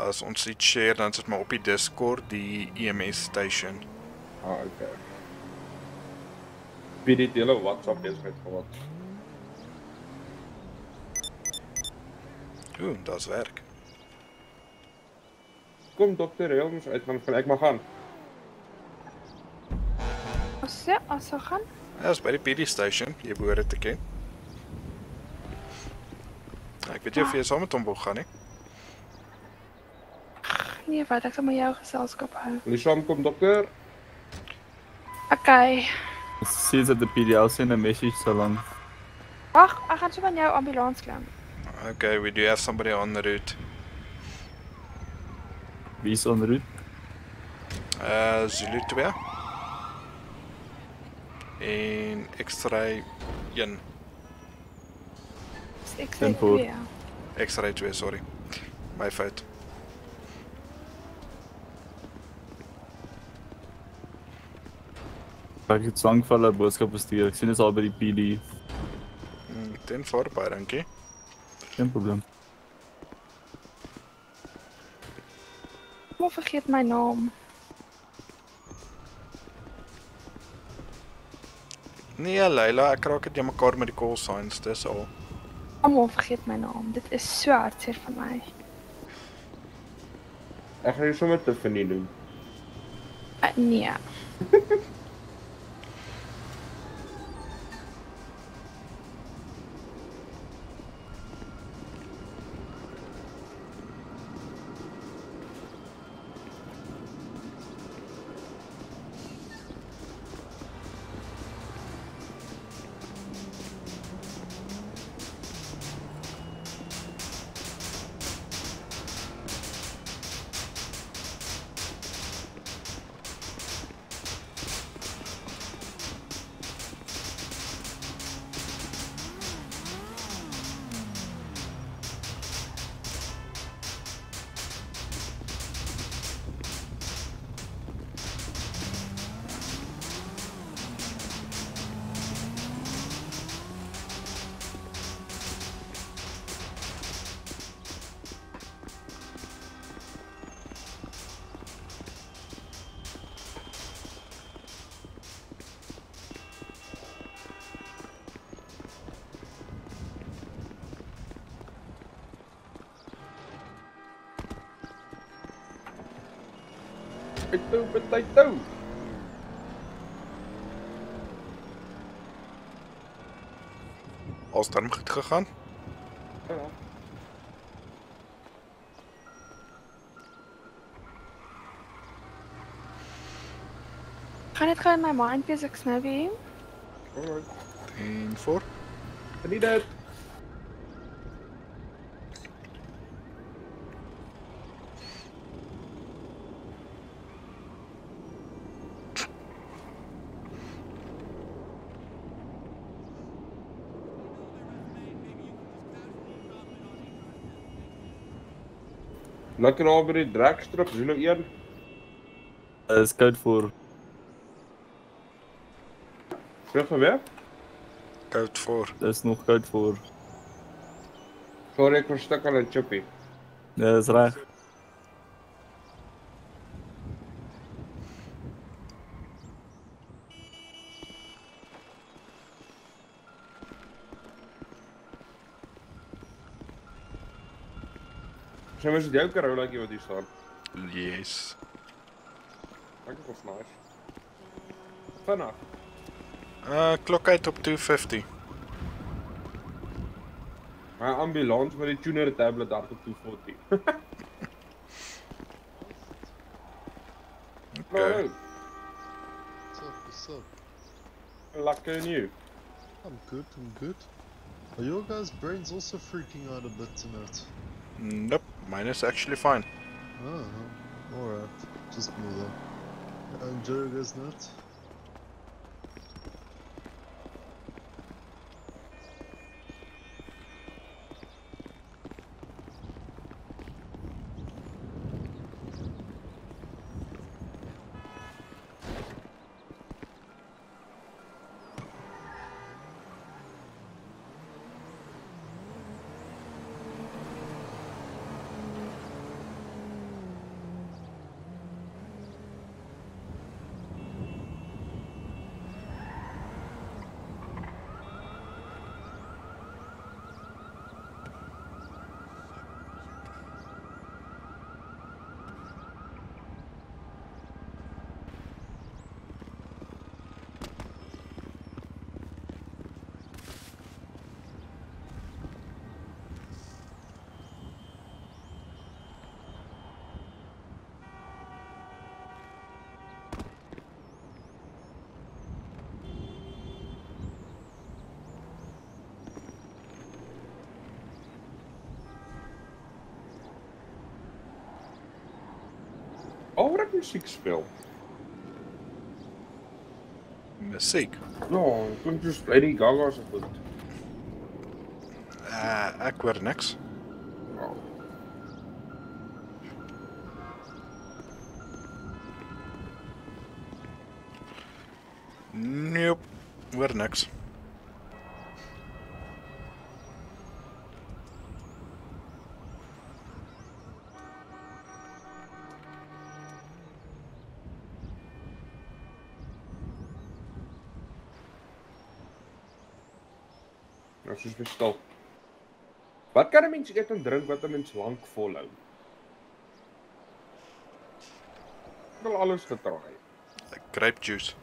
As ons dit share dan sit maar op die Discord die EMS station.
Ah, okay. PD het julle WhatsApp besigheid gehad.
Ooh, dit's werk.
Kom dokter Helms uit van ek mag gaan.
Ons sê as ons gaan
Ja, is by die PD station. Jy behoort dit te ken. Ek weet nie of jy saam met hom wil gaan nie.
Nee, wat ek sal met jou geselskap hou.
Wil jy saamkom dokter?
Okay.
Says that the PDL send a message so long.
Wag, ek gaan so van jou ambulans klim.
Okay, we do have somebody on the route.
Wie is on route?
Uh Zulu 2. En X-ray 1.
Ek sê
Ten voor.
twee.
X-ray 2, sorry. My fout.
Ek het swangvalle boodskappe stuur. Ek sien dit is al by die PD.
Mm, Ten voor, baie dankie.
Geen probleem.
Kom vergeet my naam.
Nee, Leila, ek raak dit jy mekaar met die call signs, dis al.
Almal vergeet my naam. Dit is so hartseer vir my.
Ek gaan jou sommer Tiffany noem.
Uh, nee. [laughs]
Potato, potato.
Als darm goed gegaan?
Ja.
Gaan net gou in my mind wees ek nou weer.
Alright.
En voor.
Geniet Lekker al by die dragstrip, Zulu 1.
Is koud voor.
Terug van weer?
Koud voor.
Dis nog koud voor.
Sorry, ek verstik al 'n chippy.
Ja, dis reg.
Sien mens dit jou karolaatjie wat hier staan?
Yes.
Ek het ons nice. Vinnig.
Uh klok uit op 250.
My ambulans met die tuner tablet daar op 240.
Okay.
What's up, what's up?
Lekker en you.
I'm good, I'm good. Are your guys' brains also freaking out a bit tonight?
Nope, mine is actually fine.
Oh, alright. Just me then. Uh, enjoy your guys'
ek musiek. Ja, ek klink soos Lady Gaga se goed.
Uh ek hoor niks.
Ja.
Nope, hoor niks.
Nou soos bestel. Wat kan 'n mens eet en drink wat 'n mens lank volhou? Ek wil alles getraai.
Grape juice.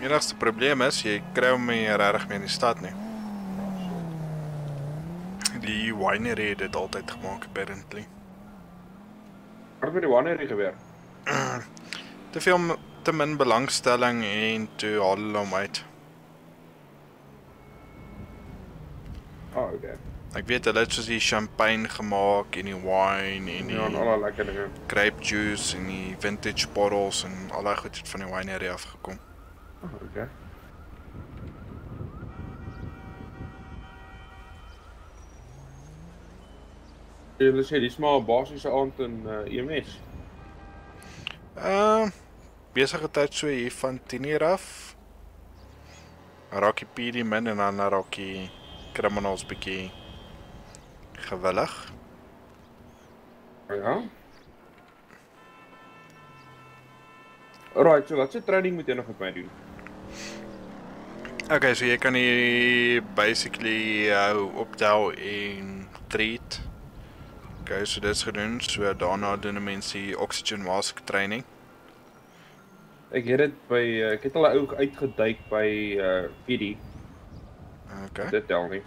Enigste probleem is jy kry hom nie regtig meer in die stad nie. Die winery het dit altyd gemaak apparently.
Wat het met die winery gebeur? [clears throat]
Te veel te min belangstelling en toe haal hulle hom uit.
Oh, okay.
Ek weet hulle het soos die champagne gemaak en die wine en die
Ja, en al daai lekker dinge.
grape juice en die vintage bottles en al daai goed het van die winery afgekom.
Oh, okay. Hulle sê dis maar basiese aand in uh, EMS.
Ehm uh, besige tyd so hier van 10:00 af. Raak die PD min en dan raak die criminals bietjie gewillig.
Ja. Alright, so wat se training moet jy nog met my doen?
Okay, so jy kan hier basically hou optel en treat. Okay, so dit's gedoen. So daarna doen 'n mens die oxygen mask training.
Ek het dit by uh, ek het al 'n ou uitgeduik by uh PD.
Okay.
Dit tel nie.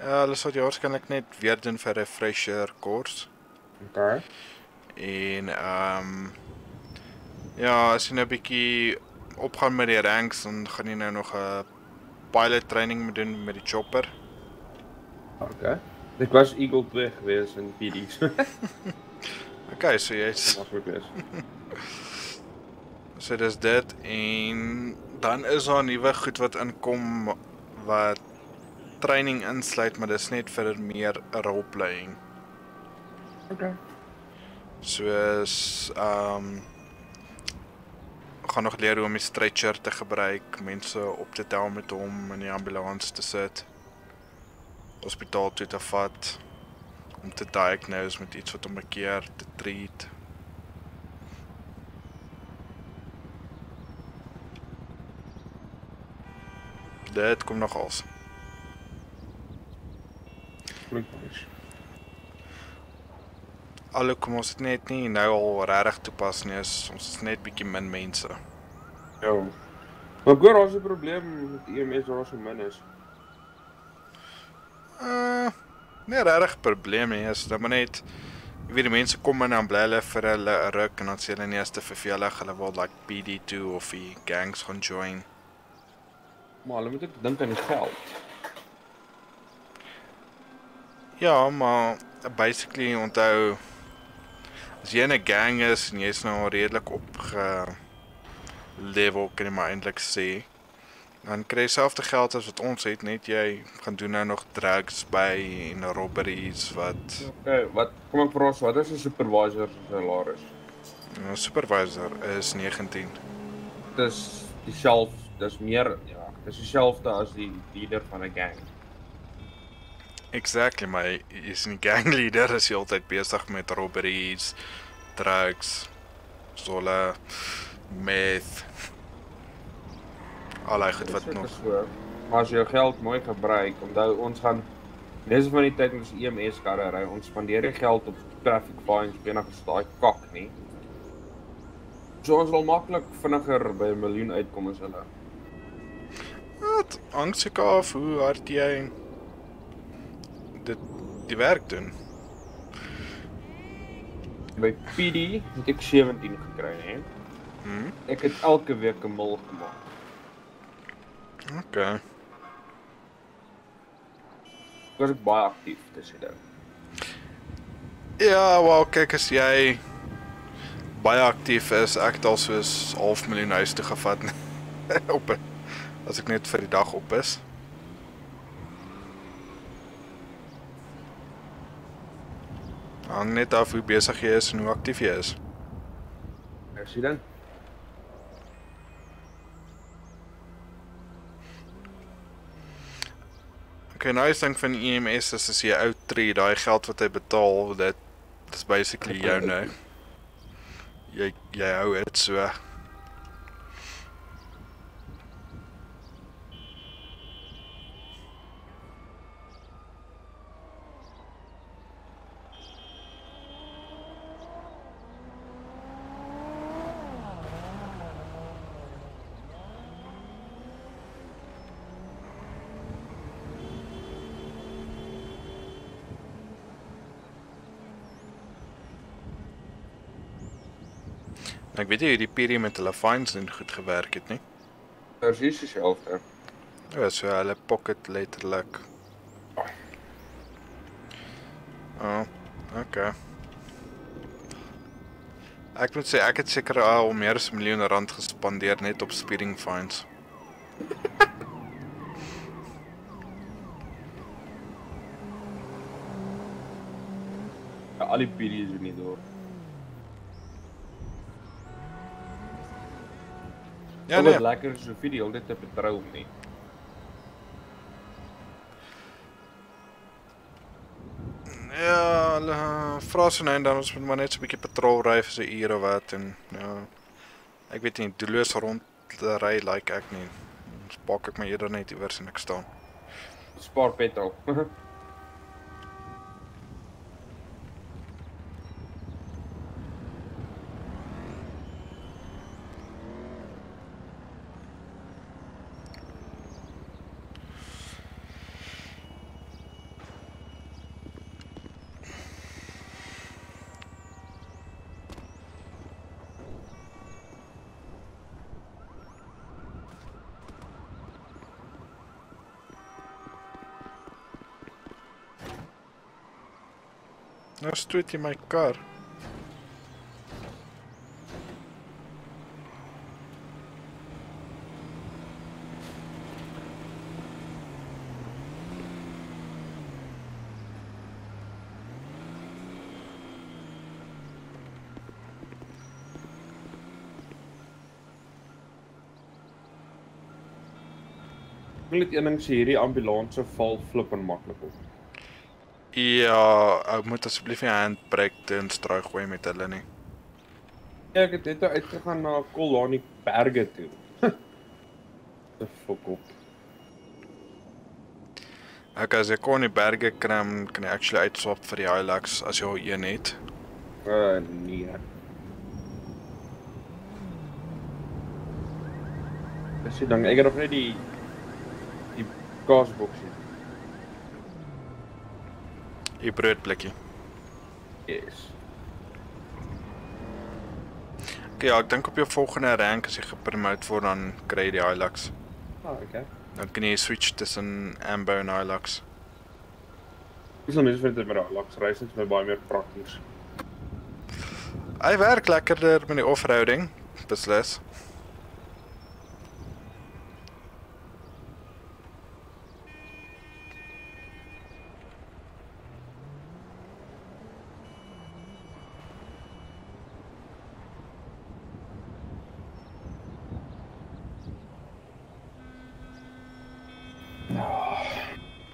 Ja, hulle sal jy waarskynlik net weer doen vir 'n refresher course.
Okay.
En ehm um, ja, as jy nou 'n bietjie opgaan met die ranks, dan gaan jy nou nog 'n pilot training moet doen met die chopper.
Okay. Ek was Eagle 2 gewees in PD. [laughs]
Okay, so jy's
maklik wees.
So dis dit en dan is daar nuwe goed wat inkom wat training insluit, maar dis net vir meer role playing.
Okay.
Soos ehm um, gaan nog leer hoe om die stretcher te gebruik, mense op te tel met hom in die ambulans te sit. Hospitaal toe te vat om te diagnose met iets wat hom 'n keer te treat. Dit kom nog als.
Klink nice.
Alho kom ons dit net nie nou al regtig toepas nie. Is, ons is net bietjie min mense.
Ja. Maar ek hoor ons 'n probleem met EMS waar ons so min is.
Uh nee, regtig probleem nie. Is dat maar net jy weet die mense kom in en bly hulle vir hulle ruk en dan sê hulle nie as te vervelig hulle wil like PD2 of die gangs gaan join.
Maar hulle moet ook dink aan die geld.
Ja, maar basically onthou as jy 'n gang is en jy's nou redelik opge level kan jy maar eintlik sê dan kry jy selfde geld as wat ons het net jy gaan doen nou nog drugs by en robberies wat
Okay, wat kom ek vra ons wat is 'n supervisor se salaris?
'n supervisor is 19.
Dis dieselfde, dis meer dis dieselfde as die leader van 'n gang.
Exactly, maar jy is 'n gang leader is jy altyd besig met robberies, drugs, solle meth. Allei goed wat
Dis
nog.
So, maar as jy jou geld mooi gebruik, onthou ons gaan meeste van die tyd ons EMS karre ry, ons spandeer die geld op traffic fines, enige daai kak nie. So ons wil maklik vinniger by 'n miljoen uitkom as hulle.
Wat hang seker af hoe hard jy dit die werk doen.
By PD het ek 17 gekry, hè.
Mhm.
Ek het elke week 'n mil gemaak.
Okay.
Ek was ek baie aktief tussen dit.
Ja, wel kyk as jy baie aktief is, ek het al soos half miljoen huis toe gevat [laughs] op 'n as ek net vir die dag op is. Hang net af hoe besig jy is en hoe aktief jy is.
Ek sien dan.
Okay, nou is ding van EMS is as jy out tree, daai geld wat hy betaal, dit dis basically jou nou. Jy jy hou dit so. Ek weet nie hoe die PD met hulle fines en goed gewerk het nie.
Presies dieselfde.
Ja, so hulle pocket letterlik. Oh, okay. Ek moet sê ek het seker al meer as 'n miljoen rand gespandeer net op speeding fines.
Ja, al die PD's is nie door.
Ja,
Dit
nee.
lekker is so vir die hele tyd te betrou nie.
Ja, hulle vra so nou en dan ons moet maar net so 'n bietjie patrol ry vir so uur of wat en ja. Ek weet nie, doelloos rond ry like ek nie. Ons pak ek my eerder net iewers en ek staan.
Spaar petrol. [laughs]
Nou stoot jy my kar.
Ek wil net een ding sê, hierdie ambulanse val flippend maklik op.
Ja, ek moet asseblief nie handbrake dins draai gooi met hulle nie.
Ja, ek het net uitgegaan na Kolani berge toe. [laughs] Te fok op.
Ek as ek kon die berge kram, kan jy actually uitswap vir die Hilux as jy al een het.
Uh nee. Dis die ding, ek het nog net die die kaasboksie.
Die broodblikkie.
Yes.
Okay, ja, ek dink op jou volgende rank as jy gepromote word dan kry jy die Hilux.
Ah, okay.
Dan kan jy switch tussen Ambo en Hilux.
Dis nou mense vind dit met laks reis vir my baie meer prakties.
Hy werk lekkerder met die offroading, beslis.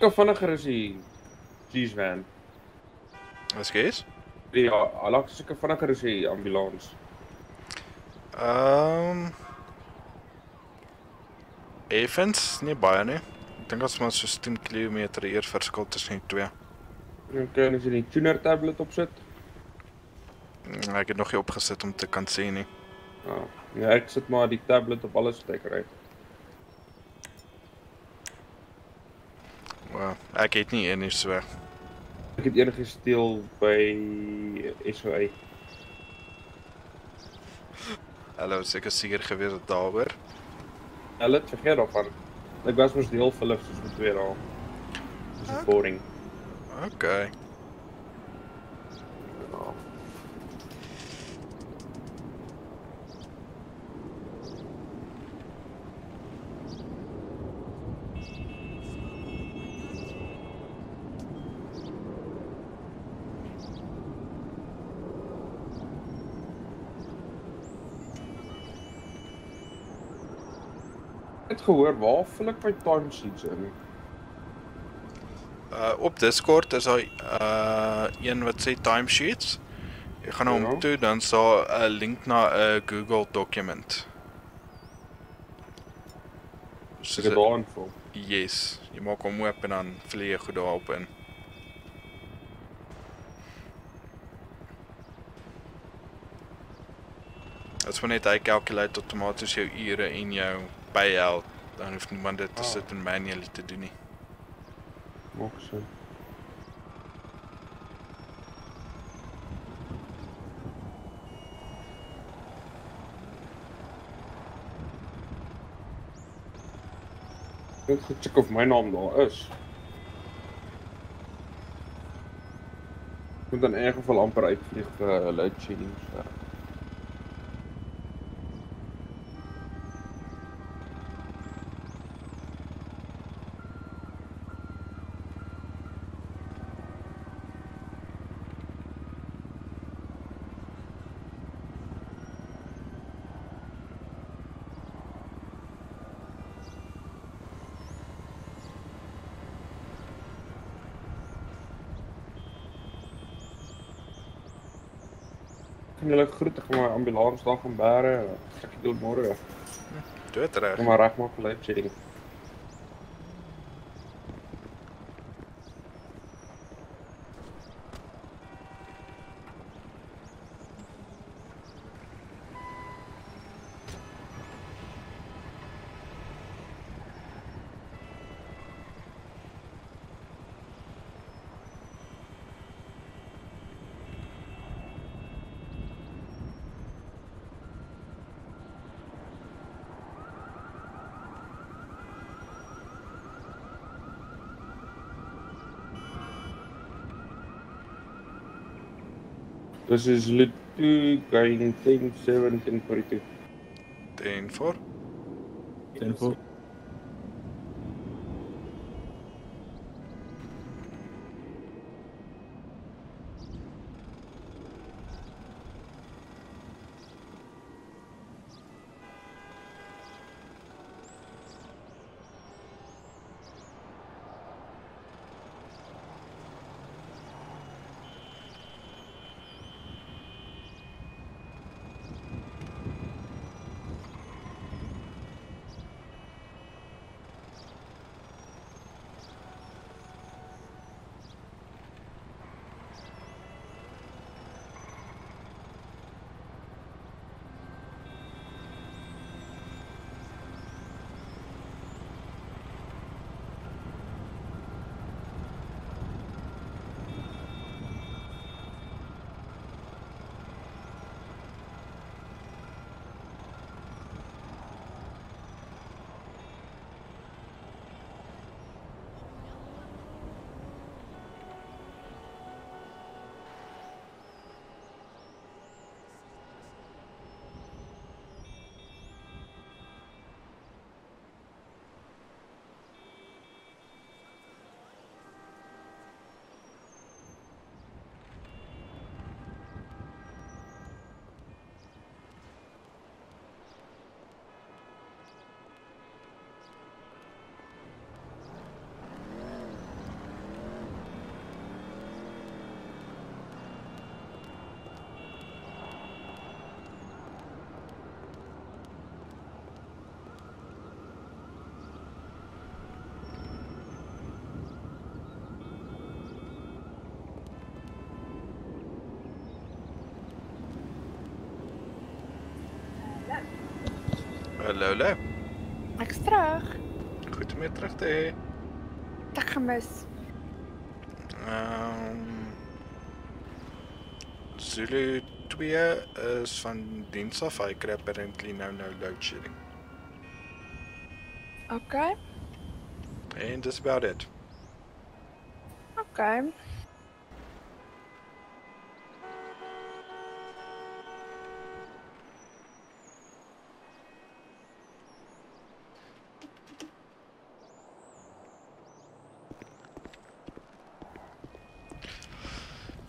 Ek vinniger is die G's van.
Wat skies?
Ja, Alex seker vinniger is die ambulans.
Ehm um, Effens nie baie nie. Ek dink ons maar so 10 km eer verskil tussen die twee.
Dan kan jy die tuner tablet opsit.
Mm, Ek het nog nie opgesit om te kan sien nie.
Ah, ja, ek sit maar die tablet op alles wat ek ry.
Well, ek het nie een nie so.
Ek het eendag gesteel by SOA.
Hallo, seker seker gewees dit daaroor.
Hulle het vergeet daarvan. Ek was mos deel vir hulle soos met twee dae. Dis boring.
Okay.
Het gehoor waar vul ek my timesheets in?
Uh op Discord is daar uh een wat sê timesheets. Jy gaan na hom
Ja.
toe dan sal 'n link na 'n Google dokument.
So het daar invul.
Yes, jy maak hom oop en dan vul jy goed daarop in. As wanneer hy calculate outomaties jou ure en jou payout, dan hoef niemand dit te
Ah.
sit en manually te doen nie.
Maak so. Ek moet gecheck of my naam daar is. Ek moet in elk geval amper uitvlieg vir uh, load shedding so. Kan julle groet ek gaan my ambulans daar gaan bære. Ek doen môre.
Dood reg.
Kom maar reg maak vir load shedding. This is Little Guy in 10 7 10 42.
10 4?
10
4. Leulen. Extra. Goedemiddag, hè.
Dag, gemis.
Um, Zulu 2 is van dienst af. Ik kry apparently nou nou load shedding.
Okay.
And that's about it.
Okay.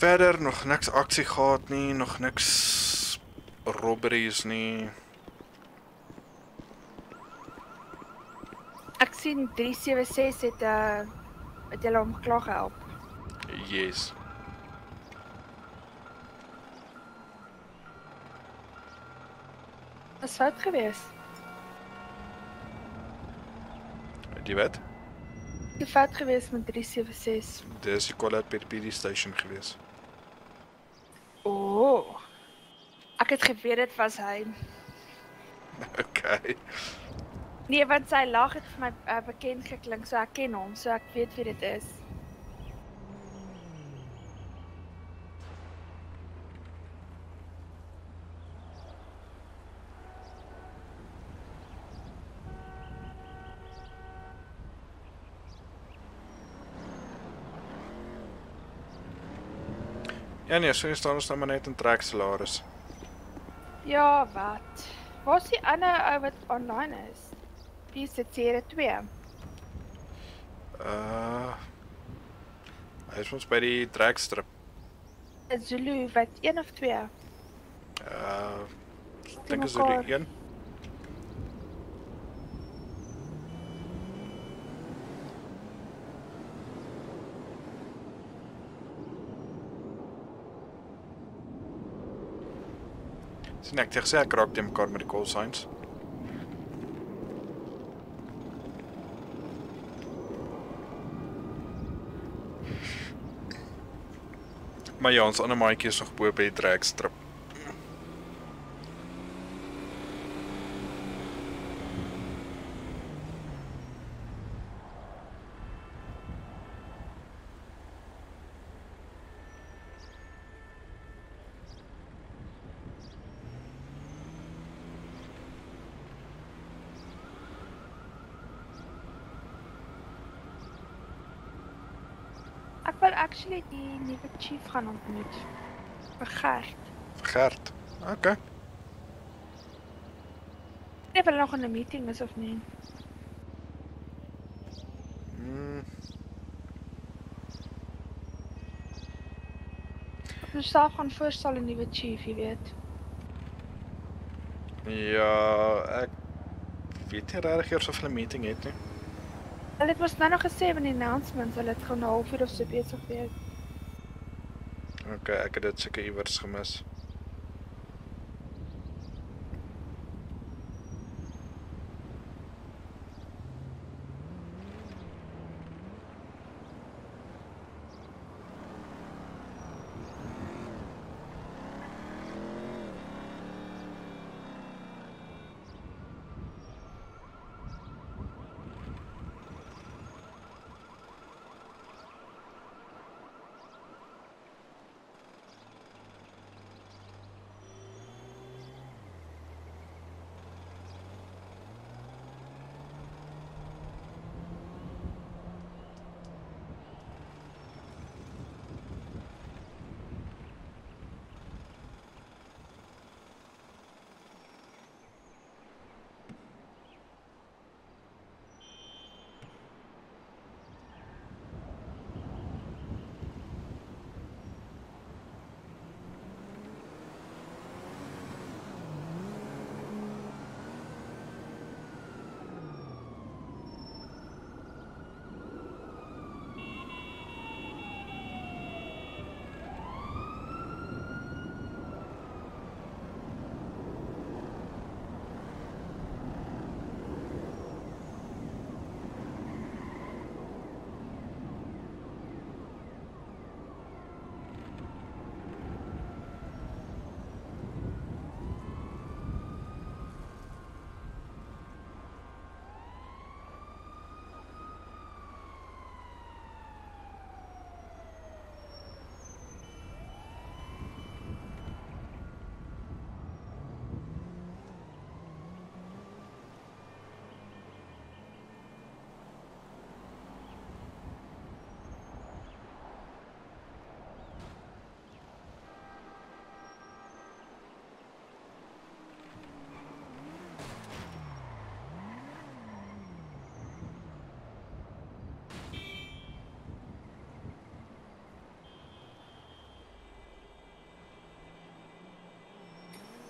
Verder nog niks aksie gehad nie, nog niks robberies nie.
Ek sien 376 het uh het hulle hom klaar gehelp.
Yes.
Dis fout gewees.
Die wat?
Die fout gewees met 376.
Dis die by die PD station gewees.
O. Oh. Ek het geweet dit was hy. [laughs]
Okay.
Nee, want sy lag het vir my uh, bekend geklink, so ek ken hom, so ek weet wie dit is.
Ja nee, so staan ons nou maar net in trek salaris.
Ja, wat? Waar's die ander ou wat online is? Wie se serie 2?
Uh Hy is ons by die trekstrip.
Zulu wat 1 of 2?
Uh
Ek
dink is dit 1. Snack těch se elkaar met de call signs. Maar Jans, aan de Mike is nog boer bij de
Ek wil actually die nuwe chief gaan ontmoet. Vir Gert.
Vir Gert. Okay.
Nee, hulle nog in 'n meeting is of nie.
Mm,
Ons sal gaan voorstel 'n nuwe chief, jy weet.
ja, ek weet nie regtig of hulle 'n meeting het nie.
Hulle het mos nou nog gesê in die announcements, hulle het gaan 'n halfuur of so besig wees.
Okay, ek het dit seker iewers gemis.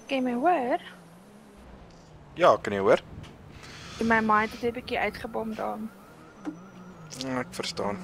Kan jy my hoor?
Ja, kan jy hoor?
En my maat het 'n bietjie uitgebom daar.
Mm, Ek verstaan.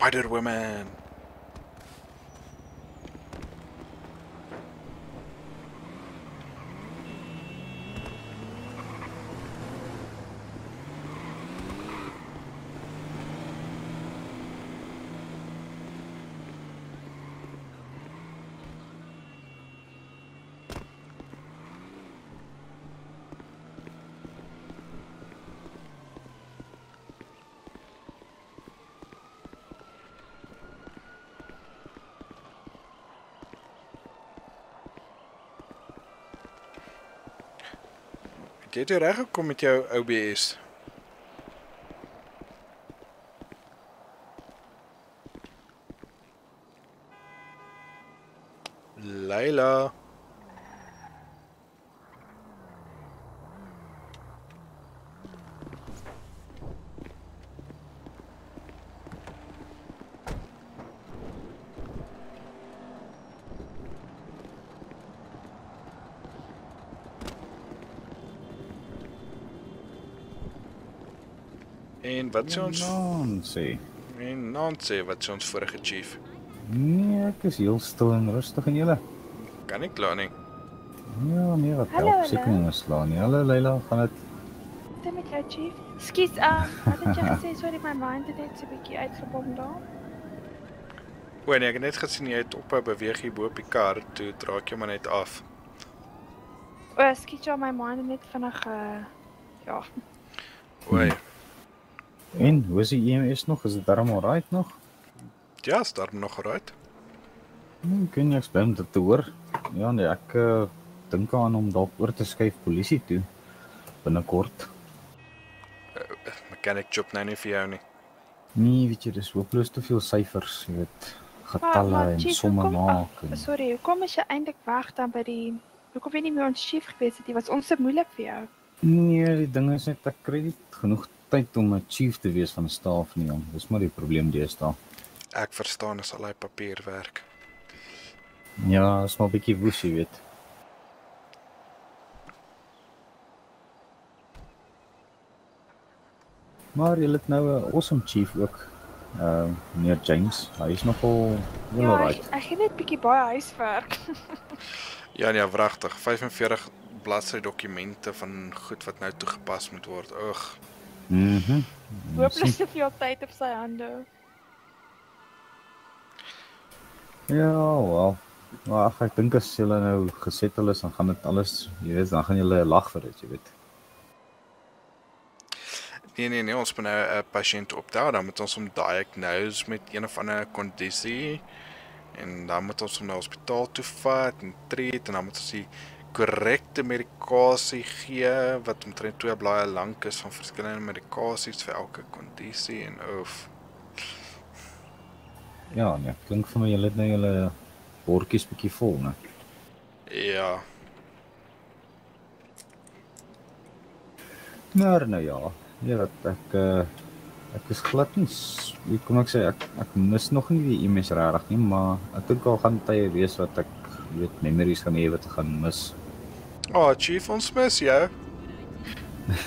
Spider-Woman. Jy jy reg gekom met jou OBS. Leila. En wat sê ons?
Nancy.
En Nancy, wat sê ons vorige chief?
Nee, ek is heel stil en rustig en julle.
Kan ek kla nie.
Ja, nee, wat help seker
hallo.
nie slaan nie. Hallo Leila, gaan dit?
Dit met jou chief. Skus, um, wat het jy gesê? Sorry, my mind het net so 'n bietjie uitgebom daar.
O nee, ek het net gesien jy het ophou beweeg hier bo op die kar, toe draak jy maar net af.
O, skiet jou my mind het net vinnig uh ja.
Oei.
En hoe is die EMS nog? Is dit darm alright nog?
Ja, is daar nog geruit?
Nee, ek kan nie bly om dit te hoor. Ja, nee, ek uh, dink aan om dalk oor te skuif polisie toe binnekort.
Mechanic job nou nie vir jou nie.
Nee, weet jy, dis hopeloos te veel syfers, jy weet, getalle
maar,
en
chief,
somme maak. En...
Sorry, hoekom is jy eintlik weg dan by die Hoekom weet nie meer ons chief gewees het? Dit was ons te moeilik vir jou.
Nee, die ding is net ek kry nie genoeg tyd om 'n chief te wees van 'n staf nie, jong. Dis maar die probleem deesdae.
Ek verstaan is al hy papierwerk.
Ja, is maar 'n bietjie woes, jy weet. Maar jy het nou 'n awesome chief ook. Uh meneer James. Hy is nogal wel
Ja, ek,
alright.
ek het net bietjie baie huiswerk. [laughs]
Ja nee, wragtig. 45 bladsy dokumente van goed wat nou toegepas moet word. Ugh.
Mhm.
Hooplik te veel tyd op sy hande.
Ja, wel. Maar ag, ek dink as julle nou gesettel is, dan gaan dit alles, jy weet, dan gaan julle lag vir dit, jy weet.
Nee nee nee, ons moet nou 'n pasiënt optel, dan moet ons hom diagnose met een of ander kondisie en dan moet ons hom na hospitaal toe vat en treat en dan moet ons die korrekte medikasie gee wat omtrent twee blaaie lank is van verskillende medikasies vir elke kondisie en oof.
Ja, nee, klink vir my julle het nou julle bordjies bietjie vol, né?
Ja,
Maar nou ja, ja, wat ek uh, ek is glad nie, hoe kom ek sê ek ek mis nog nie die e-mails regtig nie, maar ek dink al gaan tye wees wat ek weet memories gaan hê wat ek gaan mis.
Oh, chief, ons mis jou.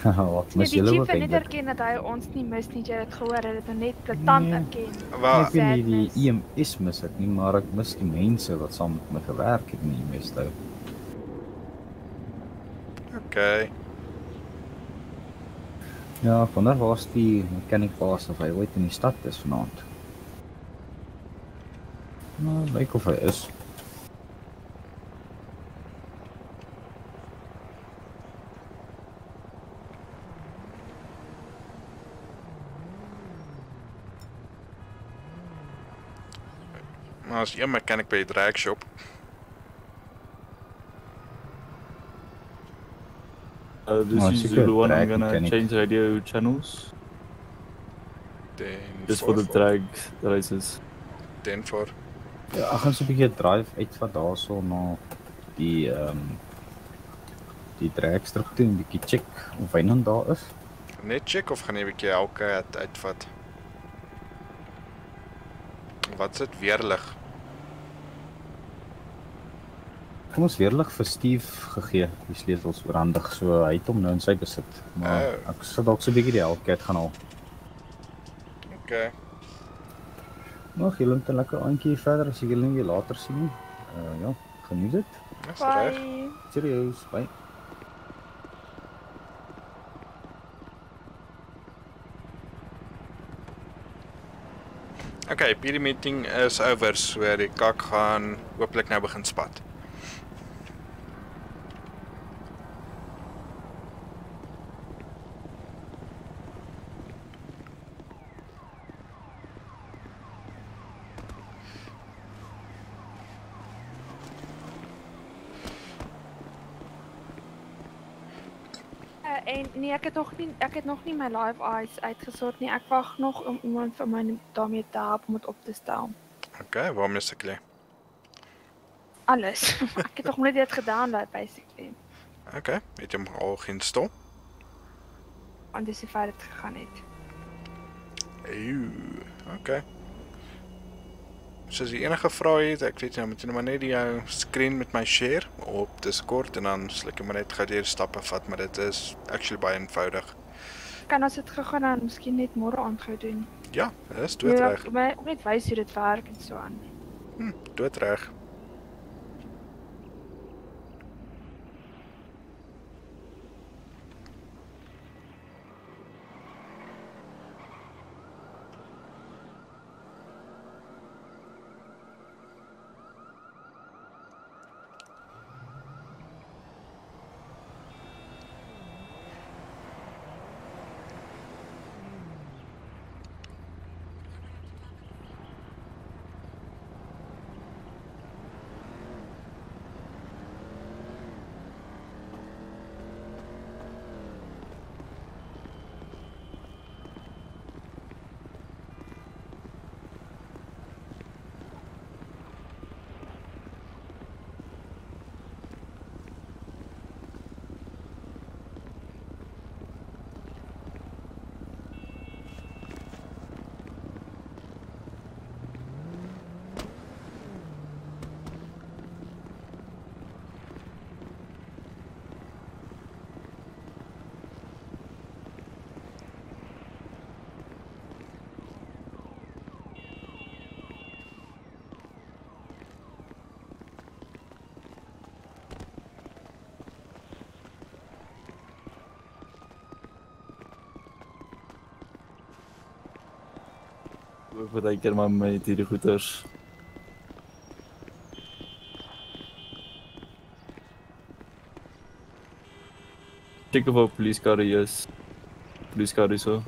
Wat mis
die
julle ook
het net
eintlik?
erken dat hy ons nie mis nie. Jy het dit gehoor, hy het dit net platant
Nee.
erken.
Wel,
Ek weet nie die EMS mis ek nie, maar ek mis die mense wat saam met my gewerk het in die EMS nou.
Okay.
Ja, ek wonder waar's die mechanic baas of hy ooit in die stad is vanaand. Nou, lyk of hy is.
Maar as een mechanic by die drag shop.
Uh, this
Oh,
is Zulu one. I'm
drag
gonna
mechanic.
change radio channels.
Den
Just for the
voor-
drag races.
Den voor.
Ja, ek gaan so 'n bietjie drive uit van daarso na die ehm um, die dragstrip toe en 'n bietjie check of hy nou daar is.
Net check of gaan jy 'n bietjie elke uit uitvat. Wat sit weerlig?
Kom ons weerlig vir Steve gegee, die sleutels oorhandig, so hy het hom nou in sy besit. Maar
Oh.
ek sal dalk so 'n bietjie die Hellcat gaan haal.
Okay.
Nog julle 'n lekker aandjie verder as ek julle nie later sien nie. Uh ja, geniet dit.
Dis reg.
Bye.
Cheers, bye.
Okay, hierdie meeting is oor, so die kak gaan hopelik nou begin spat.
En nee, ek het nog nie ek het nog nie my live eyes uitgesort nie. Ek wag nog om iemand vir my daarmee te help om dit op te stel.
Okay, waarmee sukkel jy?
Alles. [laughs] ek het nog net dit gedownload basically.
Okay, het jy hom al geïnstalleer?
Want dis die feit dit gegaan het.
Ew, okay. So as jy enige vrae het, ek weet jy moet jy nou maar net die jou screen met my share op Discord en dan sal ek maar net gou deur stappe vat, maar dit is actually baie eenvoudig.
Kan ons dit gegaan dan miskien net môre aand gou doen?
Ja, dis doodreg.
Ja, maar net wys hoe dit werk en so aan.
Hm, doodreg.
Baie keer maar met hierdie goeters. Kyk of 'n poliskar hier is. Poliskar hierso.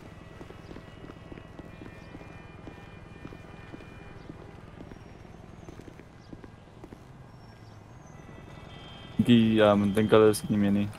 Die ja, men dink hulle is nie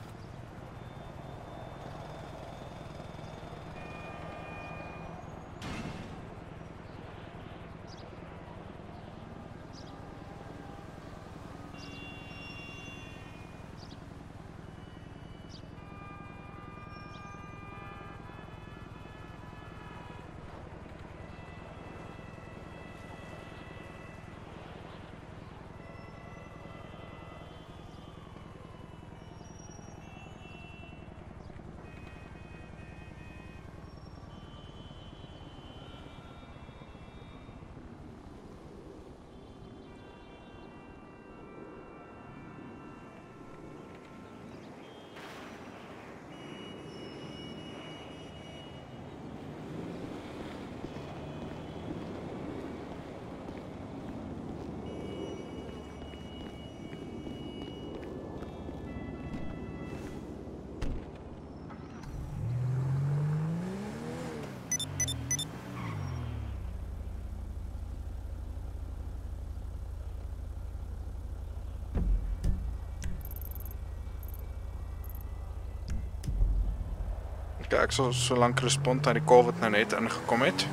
meer nie. Okay, ek sal so lank respond aan die call wat nou net ingekom het.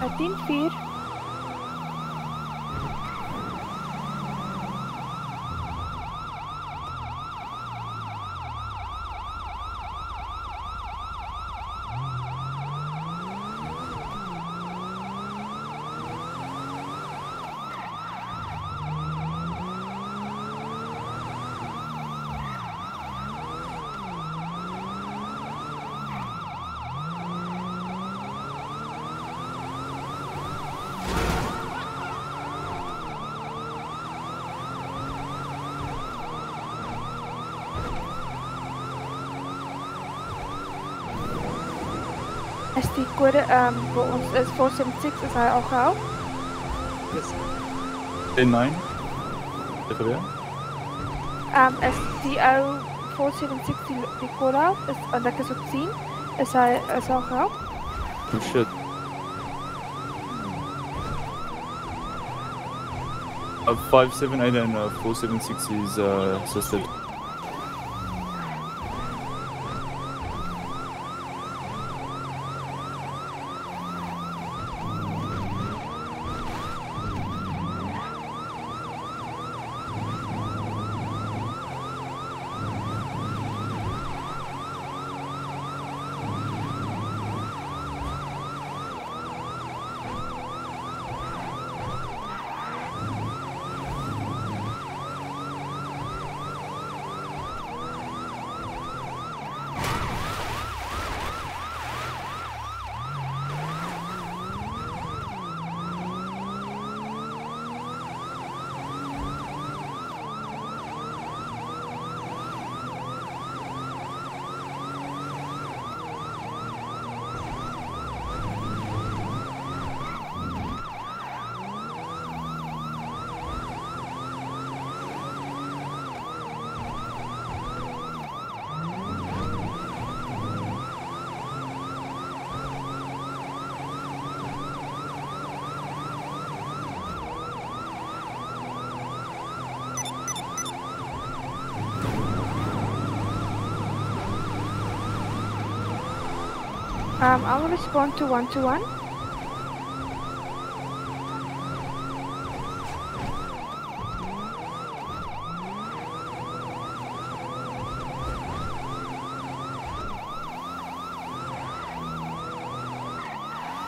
Uh, 10 4 Is die kode ehm um, vir ons is 476 is hy al gehou?
Yes.
En 9. Dit gebeur.
Ehm um, is die ou 476 die, die call out is want ek is op 10. Is hy is al gehelp?
Oh shit. Uh, 578 and uh, 476 is uh, assisted.
Um, I will respond to one to one.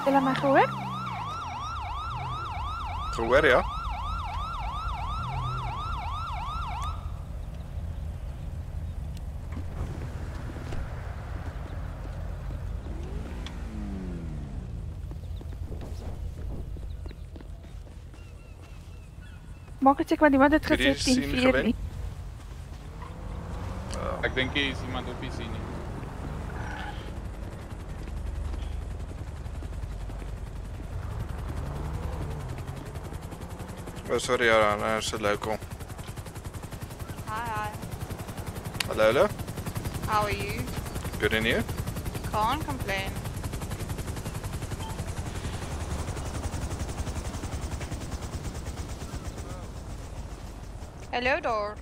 Julle my gehoor?
Gehoor ja?
Maak dit seker want iemand het gesê
Hierdie sien
10 4
gewen?
nie.
Ek dink hier is iemand op die sien nie.
Oh, sorry ja, nou is dit local.
Hi, hi.
Hallo, hallo.
How are you?
Good in you?
Can't complain. Hallo daar.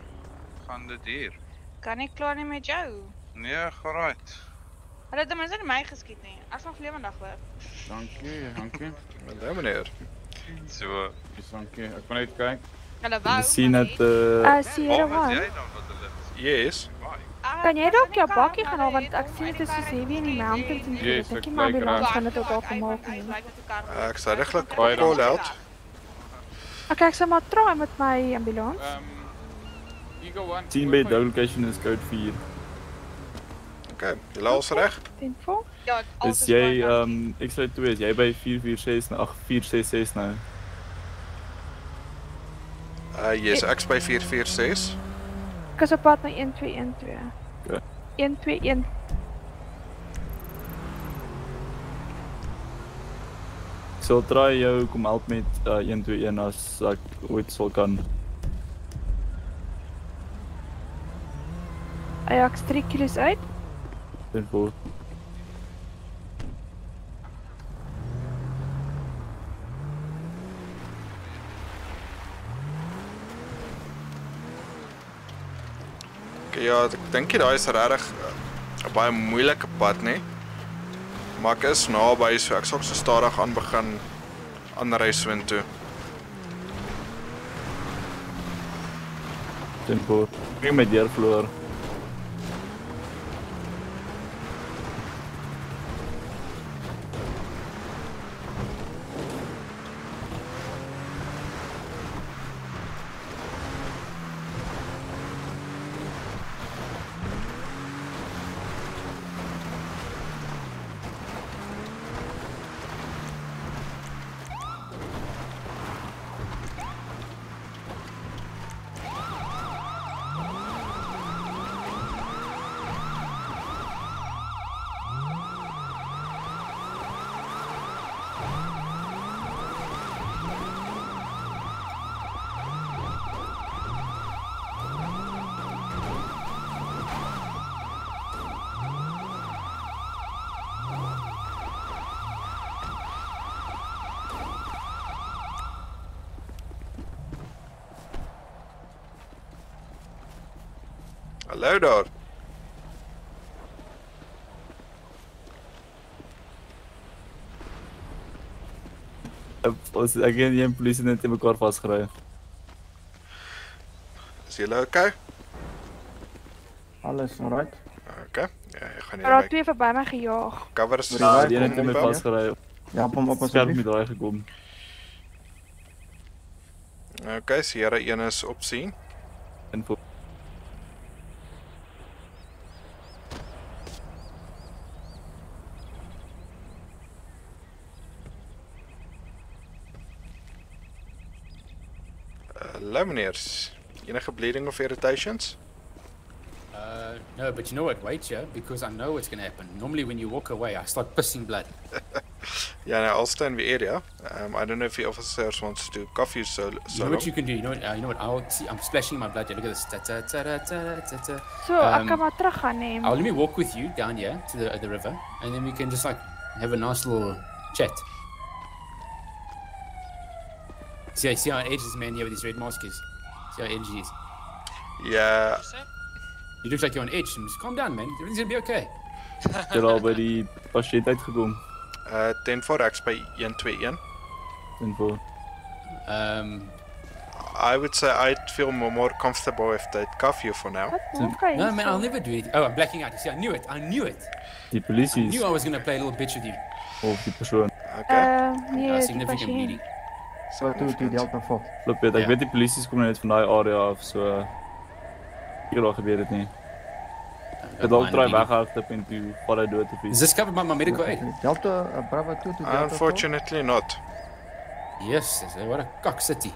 Gaande dier.
Kan ik klaar met jou? Ja, gereid. Hallo, de mensen mij geskiet niet. Als nog vleer dag
weg. Dank
je, dank je. Meneer?
Zo. Dank je, ik ben even kijken.
Hallo,
waar? We zien het.
Uh... Zie je dat?
Yes.
Kan jij ook op bakje gaan halen? Want ik zie het tussen 7 en in
de
Ik maar bij het ook
omhoog. Ik sta
eigenlijk
call out.
Oké, ik zal maar trouwen met
mijn ambulance. 10B duiblication is code 4.
Oké, okay, jullie alles
recht? Info?
Ja,
alles Dus jij, um, X-ray 2 is jij bij 446 naar 8466 nou?
Uh, yes, nou? eh, X bij 446.
Ik is op pad naar 1212.
Oké.
121.
Ik zal try jou kom help met uh, 121 als ik ooit zal kan.
Ajax 3 kilos uit.
Ten voor.
Okay, ja, ek dink jy daai is regtig 'n baie moeilike pad, nê? Maar ek is naby, so ek sal so stadig aan begin aanry soontoe.
Ten voor. Ek met deur verloor.
Hallo daar.
Ons ek en een polisie net in mekaar vasgery.
Is julle okay?
Alles alright.
Okay. Ja, ek gaan
daar
hier
twee verby my gejaag.
my covers
Ja, die een het in my vasgery.
Ja, hom op
Skerp
asseblief.
met daai gekom.
Okay, Sierra 1 is op sien. Hallo meneers. Enige bleeding of irritations?
Uh, no, but you know what? Wait here, because I know what's going to happen. Normally, when you walk away, I start pissing blood.
Yeah, no, I'll stay in the area. Um, I don't know if the officers wants to cuff you so,
You
so
know
long.
what you can do? You know what? Uh, you know what? I'll see. I'm splashing my blood. here. Look at this. Ta ta ta ta ta ta ta.
So, ek
Um,
kan maar terug gaan neem.
I'll let me walk with you down here to the the river, and then we can just like have a nice little chat. See, see how edge this man here with his red mask is. See how edgy he is.
Yeah.
You look like you're on edge. Just calm down, man. Everything's gonna be okay.
Het al by die pasiënt uitgekom.
Uh 10 voor ek's by 121.
Info.
Um
I would say I'd feel more, more comfortable if they'd cuff you for now.
No, man, I'll never do it. Oh, I'm blacking out. You see, I knew it. I knew it.
The police
I knew I was gonna play a little bitch with you.
of die persoon.
Uh, nee,
Uh,
die
significant
patiënt.
Bleeding.
So toe toe Delta 4.
Loop weet, ek
Ja.
weet die polisie kom net van daai area af, so ek het al gebeur dit nie. Ek het dalk
mine
draai
bleeding.
weghardloop en toe val hy dood of
Is
iets.
this covered by my medical aid?
Delta uh, Bravo 2 to Delta 4.
Unfortunately not.
Yes, yes, what a cock city.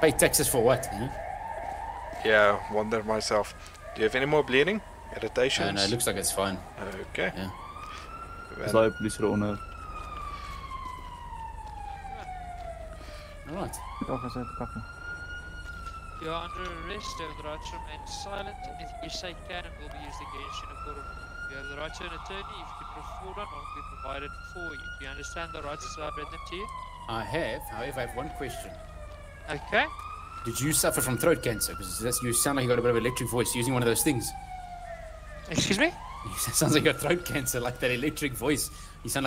Pay taxes for what? You know?
Yeah, wonder myself. Do you have any more bleeding?
Uh,
Irritations?
no, it looks like it's fine.
Okay.
Yeah.
Dis daai polisie daaronder.
Alright.
Met officer te kappen.
You are under arrest. You have the right to remain silent. Anything you say can and will be used against you in a court of law. You have the right to an attorney. If you can afford one, one will be provided for you. Do you understand the rights as I've read them to you?
I have, however, I have one question.
Okay.
Did you suffer from throat cancer? Because that's, you sound like you got a bit of electric voice using one of those things.
Excuse me? [laughs]
Sounds like you got throat cancer, like that electric voice. You sound like